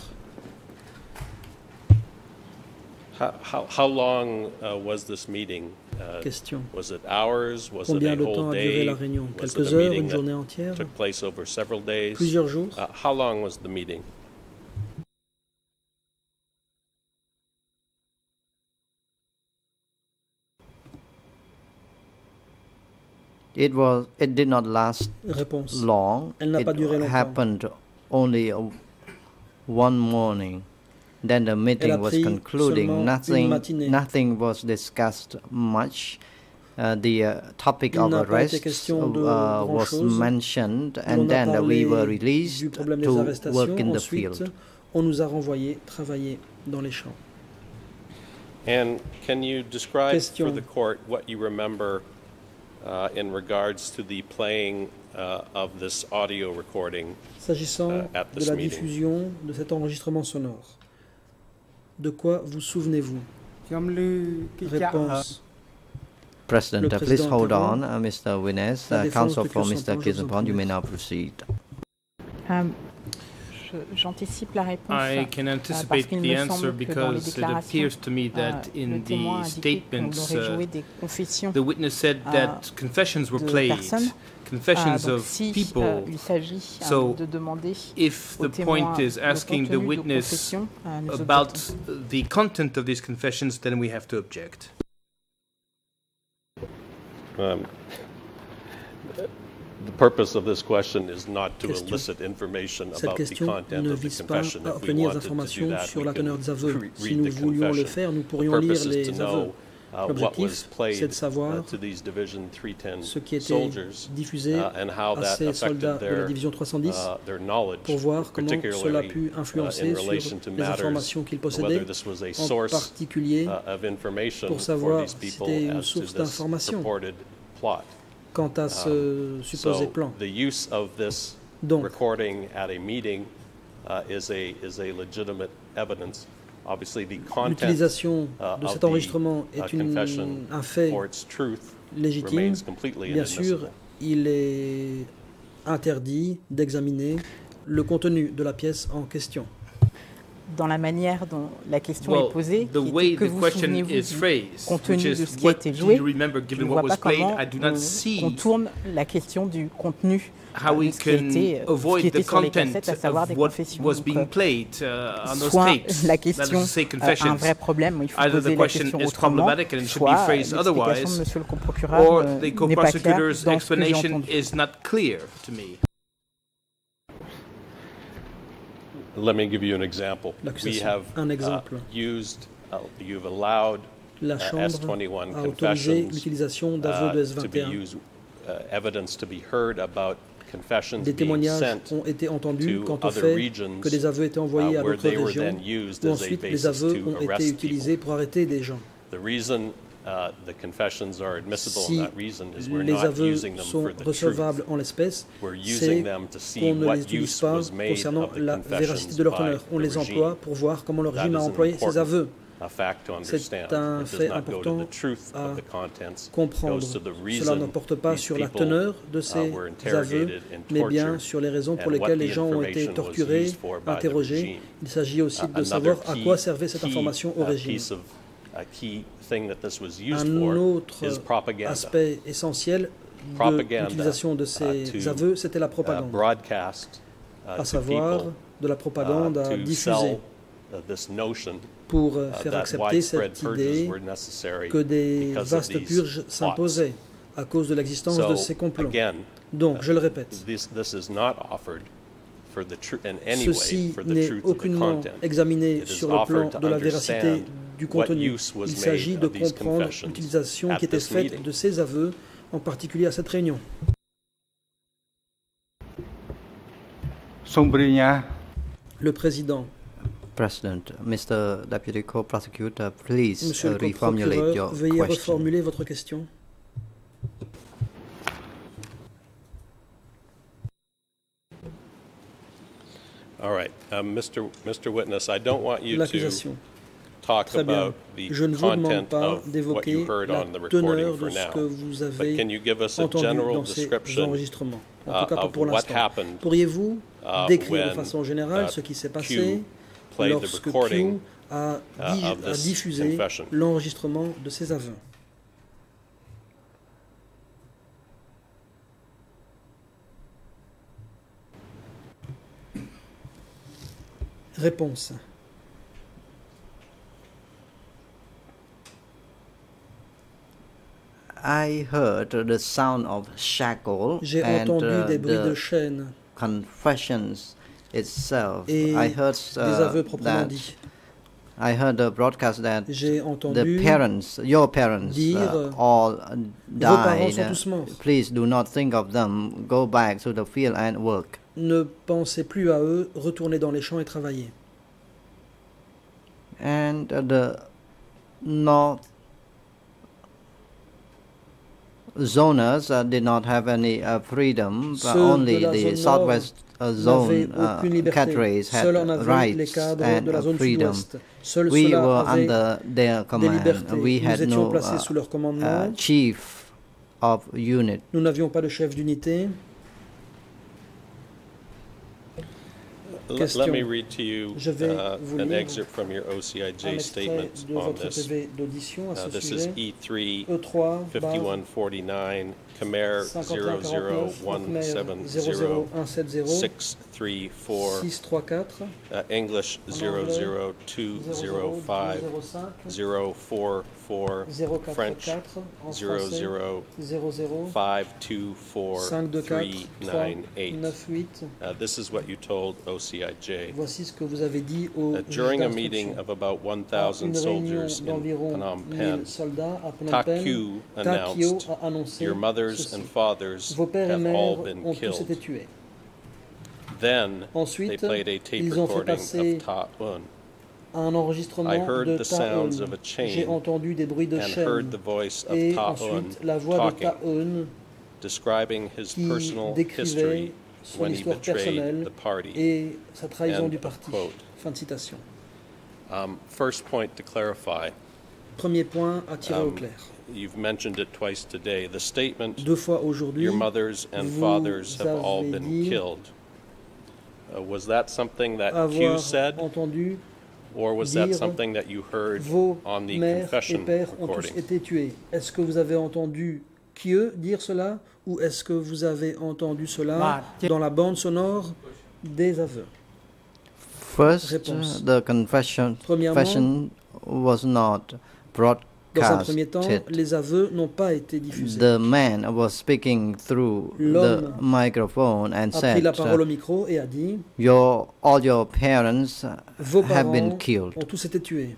How, how, how long uh, was this meeting? Uh, Question. Was it hours? Was it Combien a de temps whole a duré day? la réunion Was Quelques it a heures, meeting une that journée entière, took place over several days? plusieurs jours Uh, how long was the meeting? It was. It did not last Réponse. long. Elle n'a it pas duré longtemps. happened only uh, one morning. Then the meeting was concluding. Nothing, nothing was discussed much. Uh, the uh, topic of n'a pas été arrest question de uh, was mentioned, and a then uh, we were released to work in the field. on nous a renvoyés travailler dans les champs. And can you describe Question. for the court what you remember uh, in regards to the playing uh, of this audio recording? S'agissant Uh, at de la meeting? diffusion de cet enregistrement sonore, de quoi vous souvenez-vous? Réponse. President, président, please hold on. Uh, Mr. Witness, uh, counsel for Mr. Kizenpon, you may now proceed. Um, j'anticipe la réponse. I can anticipate parce the answer because it appears to me that in the statements, euh, the witness said that confessions were played. confessions uh, of si, people. Uh, so, de if the point is asking the witness uh, about the content of these confessions, then we have to object. Um. The purpose of this question is not to Question. elicit information Cette about the question content ne of the vise pas confession. à obtenir des wanted to do informations that, sur la teneur des aveux. Si nous the voulions le faire, nous pourrions lire les to aveux. know uh, what was L'objectif, played c'est de savoir to these Division 310 ce qui était soldiers diffusé uh, and how à that ces soldats affected de la their, division 310 uh, pour voir comment cela a particularly pu influencer in sur relation to les matters, informations qu'ils whether possédaient, this was a en source particulier of information pour for savoir these si people c'était une as to source this d'information purported plot. Quant à ce supposé So plan. the use of this Donc, recording at a meeting uh, is a is a legitimate evidence. Obviously, the content L'utilisation uh, de of cet enregistrement uh, est une- un fait légitime. Bien sûr, il est interdit d'examiner le contenu de la pièce en question. Dans la manière dont la question Well, est posée, the way que the vous question souvenez-vous is du phrased, contenu de ce qui a été joué, je given ne what vois was pas played? comment I do not on see contourne la question du contenu how euh, we can euh, avoid était the content of what was being euh, played uh, on those soit tapes. la That is question to say, euh, un vrai problème, il faut Either the la question is problematic and it should be phrased otherwise, or the n'est pas claire co-prosecutor's explanation is not clear to me. Let me give you an example. We have Un uh, exemple. used, uh, you've allowed La uh, Chambre S21 a autorisé l'utilisation d'aveux de uh, to be S21. used, uh, evidence to be heard about confessions Des being témoignages sent ont été entendus quant au fait regions, que des aveux étaient envoyés uh, à where d'autres they were régions, then used où as a ensuite les basis aveux to ont été arrest utilisés pour arrêter des gens. The reason uh, the confessions are admissible Si and that reason is we're les not aveux using them sont for the truth. recevables en l'espèce, We're c'est using them to see qu'on ne what les utilise use pas was made concernant of the la confessions véracité de leur by teneur. On the les regime. emploie pour voir comment le régime a employé ces important, aveux. uh, fact to C'est understand. un fait important the truth à of the contents. It comprendre. Cela ne porte pas sur la teneur de uh, ces aveux, mais bien sur les raisons pour lesquelles les gens ont été information was torturés, interrogés. regime. Il s'agit aussi Uh, de another savoir à quoi servait cette information au uh, régime. Piece of- a key thing that this was used Un for autre is propaganda. aspect essentiel de l'utilisation de uh, ces to, aveux, c'était la uh, propagande, broadcast, uh, à savoir de la propagande uh, à diffuser uh, pour euh, uh, faire accepter cette purges idée were necessary que des vastes purges s'imposaient à cause de l'existence So, de ces complots. again, Donc, je le répète, this, this is not offered Ceci n'est aucunement examiné sur le plan de la véracité du contenu. Il s'agit de comprendre l'utilisation qui était faite de ces aveux, en particulier à cette réunion. Le président. President, Mr. Deputy Co-Prosecutor, please Monsieur le uh, reformulate veuillez reformuler votre question. Um, Mr. Mr. Witness, I don't want you to talk about the Je ne vous demande content pas of what you d'évoquer heard la on the recording teneur for de ce que now. vous avez can you give us a entendu general dans ces description enregistrements? En uh, tout cas, pour what l'instant. happened Pourriez-vous uh, décrire de façon générale uh, ce qui s'est Q passé played the lorsque recording Q a, di- diffusé l'enregistrement de ses aveux? Réponse. I heard the sound of shackle J'ai and entendu uh, des bruits de confessions itself. et I heard des uh, aveux proprement that dits. I heard the broadcast that J'ai the parents, your parents, dire, uh, all uh, vos parents died. sont Uh, tous morts. Please do not think of them. Go back to the field and work. Ne pensez plus à eux, retournez dans les champs et travaillez. And the north zoners uh, did not have any uh, freedom, but only the southwest uh, zone uh, liberté. cadres had rights and de la zone freedom. We were under their command. We had no placés sous leur commandement. uh, chief of unit. Nous n'avions pas de chef d'unité. Let Question. me read to you Je vais uh, vous an lire excerpt from your Un OCIJ extrait statement de on votre this. PV d'audition à Uh, ce This is sujet. E3 E3 barre 5149, Khmer 5149, Khmer 00170 00170 634, 634 uh, English En 00205 00205 044, French 044 en français 00 00 524 524 398. 398 Uh, This is what you told OCIJ. Voici ce que vous avez dit au Uh, During a meeting of about 1,000 soldiers in Phnom 1000 Penh, Takyu announced, a annoncé Your mothers ceci. and fathers Vos pères have all been ont tous été killed. tués. Then they played a tape ils ont fait recording of Ta Un un enregistrement I heard de the sounds of a chain J'ai entendu des bruits de and chaîne heard the voice of et ensuite la voix de talking, describing his qui personal décrivait history son when he histoire betrayed personnelle the party. et sa trahison du parti. quote. Fin de citation. Um, First point to clarify, Premier point à tirer au Um, clair. you've mentioned it twice today. The statement Deux fois aujourd'hui, Your mothers and fathers have all been killed. Uh, was that something that Q said, entendu or was that something that you heard vos on the mères et confession pères ont tous recording? été tués. Est-ce que vous avez entendu Kieu dire cela ou est-ce que vous avez entendu cela Bah, dans la bande sonore des aveux? First, Réponse. the confession, confession was not Dans un premier temps, les aveux n'ont pas été diffusés. The man was speaking through the L'homme microphone and a pris said, la parole au micro et a dit "Your all your parents Vos have been parents killed." ont tous été tués.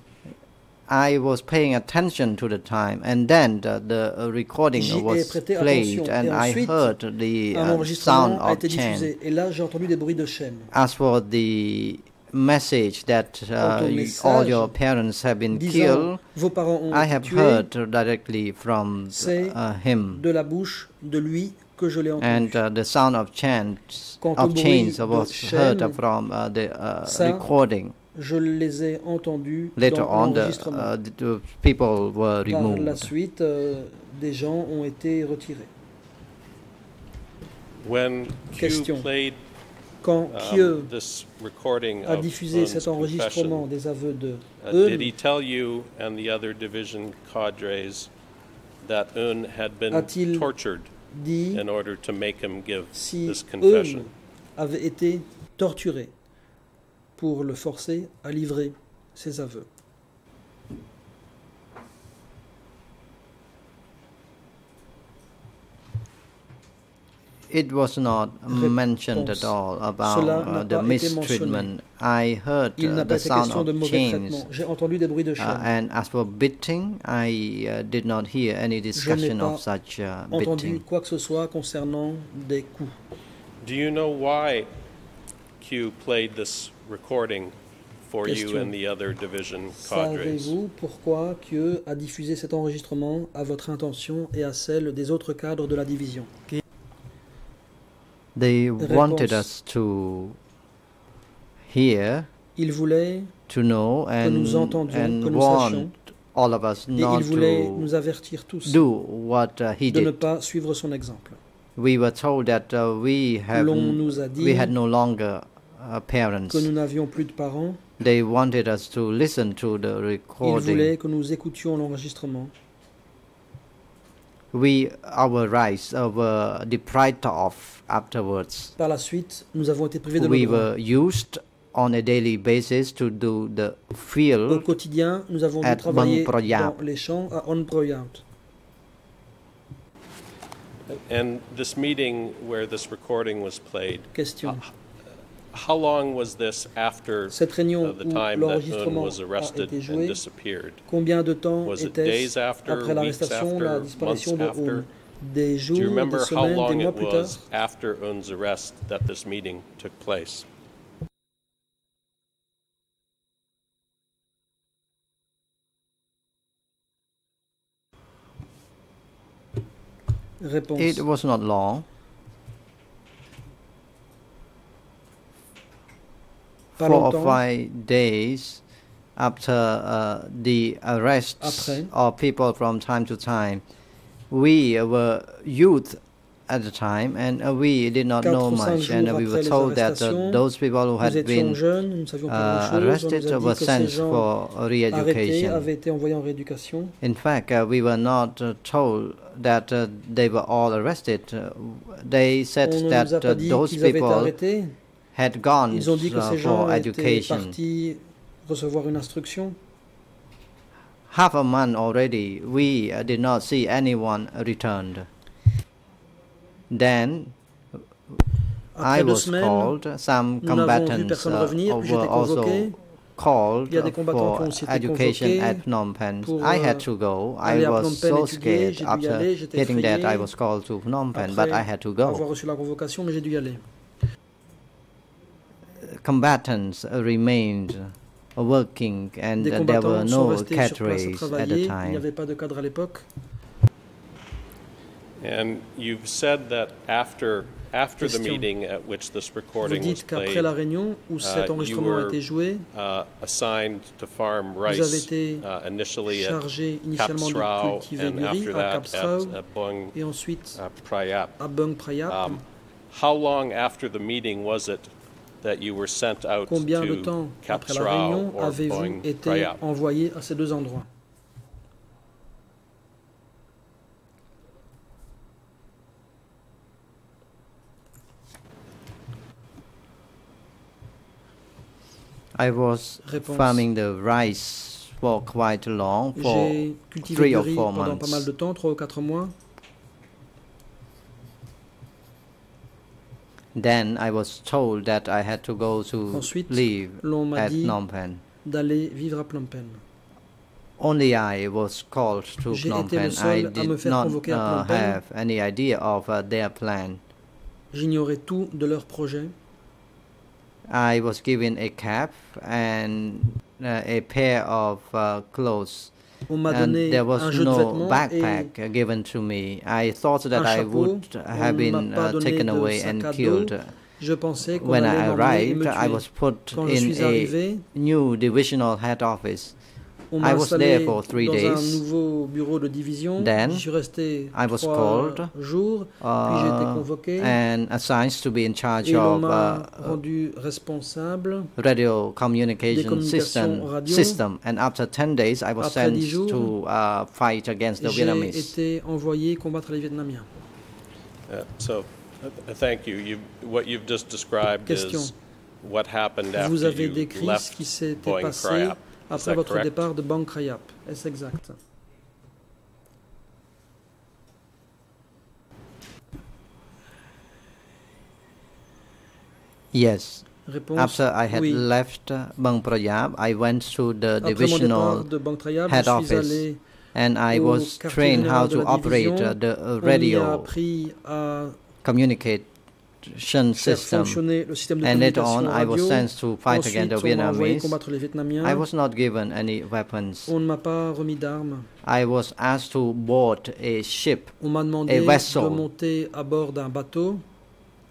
I was paying attention to the time, and then the, the recording was played, and et I heard the uh, sound a of été chant. diffusé. Et là, j'ai entendu des bruits de chaîne. As for the message that uh, all your parents have been killed, Vos parents ont I été have tués, heard directly from uh, him. de la bouche de lui que je l'ai entendu. And uh, the sound of chants of chains de was chaîne, heard from uh, the uh, ça, recording. Je les ai entendus Later dans on, the, l'enregistrement. uh, the, the people were Par la removed. suite, euh, des gens ont été retirés. When Q Question. played Quand um, Kieu a diffusé cet enregistrement des aveux de uh, Eun, did he tell you and the other division cadres that Eun had been A-t-il tortured dit in order to make him give si this Eun confession? avait été torturé pour le forcer à livrer ses aveux? It was not mentioned at all about uh, the mistreatment. I heard Il uh, the sound of mauvais chains. traitement. J'ai entendu des bruits de Uh, and as for beating, I uh, did not hear any discussion pas of such uh, entendu beating. quoi que ce soit concernant des coups. Do you know why Q played this recording for you and the other division cadres? Savez-vous pourquoi Kieu a diffusé cet enregistrement à votre intention et à celle des autres cadres de la division? They wanted us to hear, Il voulait to know, and, nous entendions, and que nous want sachions, all of us et not il voulait to nous avertir tous do what uh, he de ne did. pas suivre son exemple. We were told that uh, we have L'on nous a dit we had no longer uh, parents. que nous n'avions plus de parents. They wanted us to listen to the recording. voulait que nous écoutions l'enregistrement. We our rights uh, were deprived of afterwards. Par la suite, nous avons été privés de We nos droits. were used on a daily basis to do the Au field quotidien, nous avons dû travailler dans les champs à On Proyat. And this meeting where this recording was played, Question. How long was this after Cette réunion uh, the time that Un l'enregistrement was a arrested été and joué, disappeared? combien de temps Was it days était-ce after, après weeks l'arrestation, la after, disparition de months after? Des Do jours, you des remember how semaines, des long mois it plus tard was after Eun's arrest that this meeting took place? It was not long. four or five days after uh, the arrests of people from time to time. We were youth at the time, and uh, we did not know much, and we were told that uh, those people who had been jeunes, uh, arrested were sent for re-education. In fact, uh, we were not uh, told that uh, they were all arrested. They said that those people had gone Ils ont dit que uh, ces gens for étaient partis recevoir une instruction. Half a month already, we uh, did not see anyone returned. Then I Après deux was semaines, called. Some combatants uh, revenir, were also called Il y a des for qui ont aussi été education at Phnom Penh. pour, I euh, had to go. I was so scared after aller, hearing that I was called to Phnom Penh, but I had to go. Combatants remained working, and there were no cadres at the travailler. Il n'y time. avait pas de cadre à l'époque. And you've said that after, after the meeting at which this Vous recording was dites qu'après played, la réunion où cet uh, you enregistrement a were été joué, uh, assigned to farm vous avez rice été uh, initially at chargé initialement de cultiver and du riz after à that Kapsrao at Bung et ensuite Prayap. à Bung Prayap. Um, How long after the meeting was it that you were sent out Combien de to temps après la réunion or avez-vous été envoyé à ces deux endroits? I was Réponse. farming the rice for quite long, for J'ai cultivé three or riz four pendant pas mal months. de temps, 3 ou 4 mois. Then I was told that I had to go to Ensuite, live l'on m'a at dit Phnom Penh. d'aller vivre à Phnom Penh. Only I was called to J'ai Phnom été le Penh. I à me did faire not convoquer à uh, Phnom Penh. have any idea of uh, their plan. J'ignorais tout de leur projet. I was given a cap and uh, a pair of uh, clothes. On m'a And donné there was un jeu de no vêtements backpack uh, given to me. I thought that I would have been uh, taken away and killed. Je pensais qu'on When allait I et me arrived, I was put in suis a new divisional head office. On I was there for three dans un days. nouveau bureau de division. Then, J'y suis resté I was trois called, jours, puis j'ai été uh, convoqué and assigned to be in charge et l'on of m'a uh, rendu responsable. radio communication communications system, radio. system. And after 10 days, I was Après sent dix jours, to uh, fight against the J'ai Vietnamese. été envoyé combattre les Vietnamiens. Uh, So, uh, thank you. You, what you've just described Question. is what happened after Vous avez you décrit ce left qui s'était Boeing passé Crap après votre correct? départ de Bank Rayap. Est-ce exact Yes. Réponse, After I had oui. left uh, Bang I went to the Après divisional head office and I was trained how to operate uh, the uh, radio, communicate system. fonctionner le système de And later on, I was sent to fight against the Ensuite, on m'a envoyé Vietnamese. combattre les Vietnamiens. I was not given any weapons. On ne m'a pas remis d'armes. I was asked to board a ship. On m'a demandé A vessel. de monter à bord d'un bateau.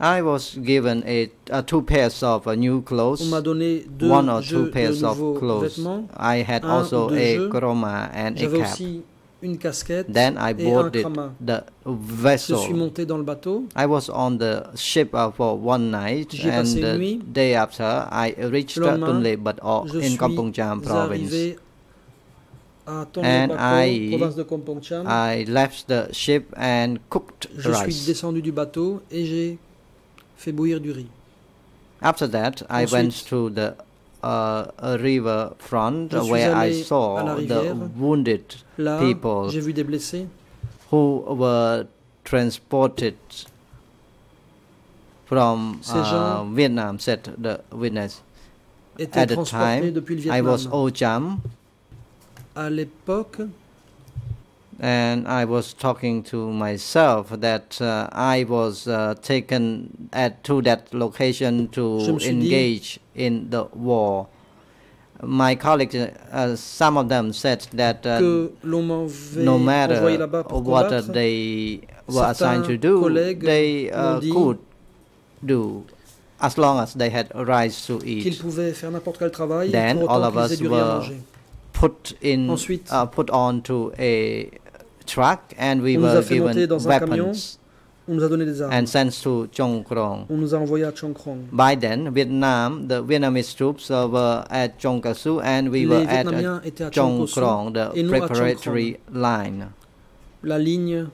I was given a, uh, two pairs of uh, new clothes, On m'a donné deux one or jeux two pairs de of nouveaux clothes. vêtements. I had un also ou deux a jeux. chroma and a J'avais cap. aussi une casquette Then I et un boarded the Je vessel. suis monté dans le bateau. I was on the ship uh, for one night, J'y ai and passé une the nuit. day after, I reached Le uh, lendemain, but uh, Je in suis Kampong Cham province. arrivé à Tonle And I- province de Kampong Cham. I left the ship and cooked Je suis rice. descendu du bateau et j'ai fait bouillir du riz. After that, I Ensuite, went to the uh, a river front where I allé à la saw the wounded Là, people j'ai vu des blessés who were transported from uh, Vietnam, said the witness. At the time, I was Vietnam. Ocham, À l'époque, and I was talking to myself that uh, I was uh, taken at to that location to dit- engage in the war. My colleagues, uh, some of them said that uh, que l'on m'avait no matter what uh, they were assigned to do, they uh, could do as long as they had a rice to eat. pouvaient faire n'importe quel travail Then all of us aient du riz à were put in, Ensuite, uh, put onto a truck, and we on nous were given dans un camion weapons. On nous a donné des armes. and sent to Chong Krong. On nous a envoyés à Chong Krong. By then, Vietnam, the Vietnamese troops were at Chong Kasu and we were Les at Vietnamiens uh, étaient à Chong Chong Kosu Krong, the preparatory line. La ligne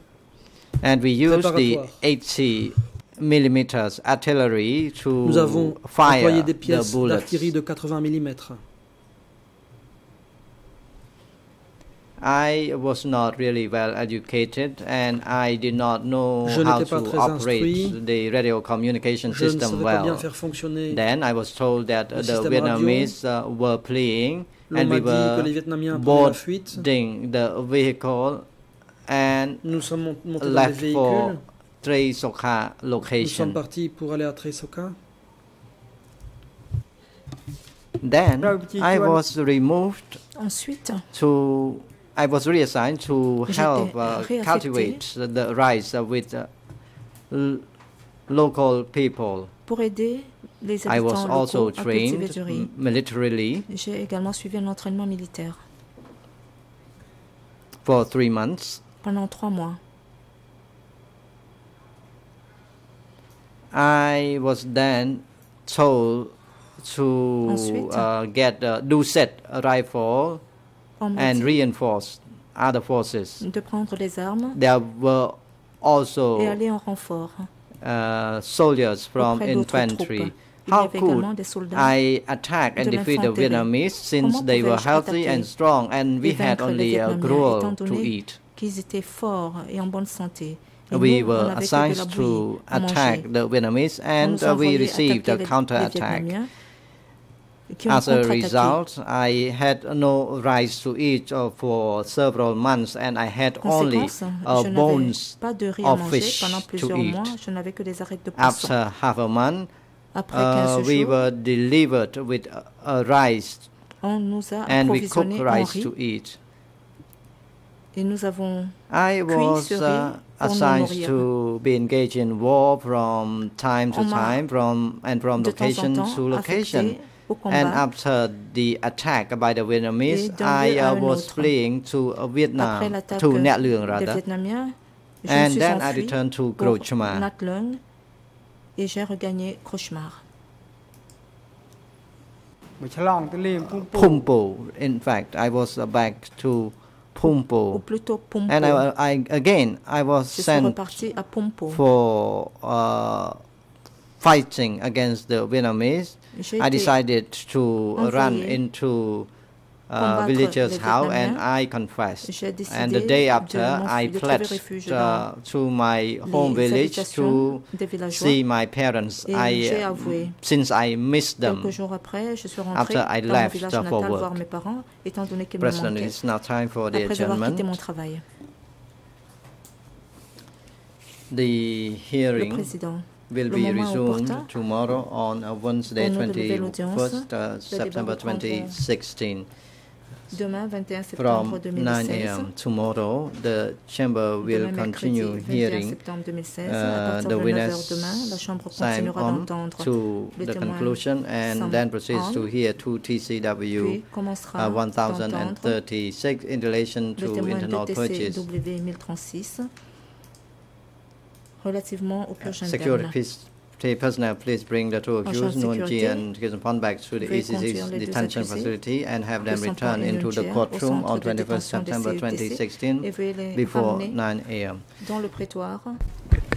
And we used the Préparatoire. 80 millimeters artillery to Nous avons fire employé des the pièces d'artillerie de 80 mm. I was not really well educated and I did not know Je how to operate instruit. the radio communication Je system well. Then I was told that the Vietnamese uh, were playing, and we were boarding the vehicle and Nous left for Tre Soka location. Then I was removed Ensuite, to I was reassigned to help uh, cultivate the rice uh, with uh, local people. pour aider les I was also locaux à cultiver trained du riz, m- militarily j'ai également suivi un entraînement militaire for three months. pendant trois mois. I was then told to Ensuite. uh, get a Doucet rifle On m'a and reinforce other forces. de prendre les armes There were also et aller en renfort. uh, soldiers from infantry. troupes. Il y How could I attack and de defeat the. Vietnamese since they were healthy and strong and we had only a gruel to eat? qu'ils étaient forts et en bonne santé. We were n'avait que de la assigned to attack the Vietnamese and we received a counterattack. As a result, I had no rice to eat uh, for several months, and I had only uh, bones of fish to eat. After half a month, uh, we were delivered with rice, and we cooked rice to eat. I was uh, assigned to be engaged in war from time to time, from and from location to location. And after the attack by the Vietnamese, I uh, was fleeing to uh, Vietnam, to Nhat Luong rather. And then I returned to Grochmar. Pumpo. In fact, I was uh, back to Pumpo. And I, I, again, I was sent for uh, fighting against the Vietnamese. I decided to run into uh, villagers' house and I confessed. And the day after, I fled uh, to my home village to see my parents. I, uh, since I missed them after I left for work. President, it's now time for the adjournment. The hearing will be resumed tomorrow on uh, Wednesday, 21st uh, September 2016. From 9 a.m. tomorrow, the chamber will continue hearing uh, the witness sign on to the conclusion and then proceeds to hear 2 TCW uh, 1036 in relation to internal purchase. TCW 1036 relativement au purge interne. Personnel, please bring the two Nguyen Chi sécurité, and Kizapon, back to the ECC's deux detention accusés, facility and have them return et into the courtroom on centre de 21st détention des September CEDC, 2016 et veuillez les before ramener 9 a.m. dans le prétoire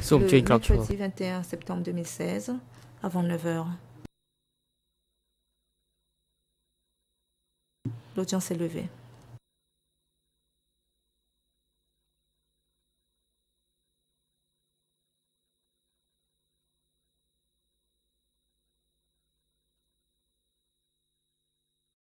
le mercredi 21 septembre 2016 avant 9h. L'audience est levée.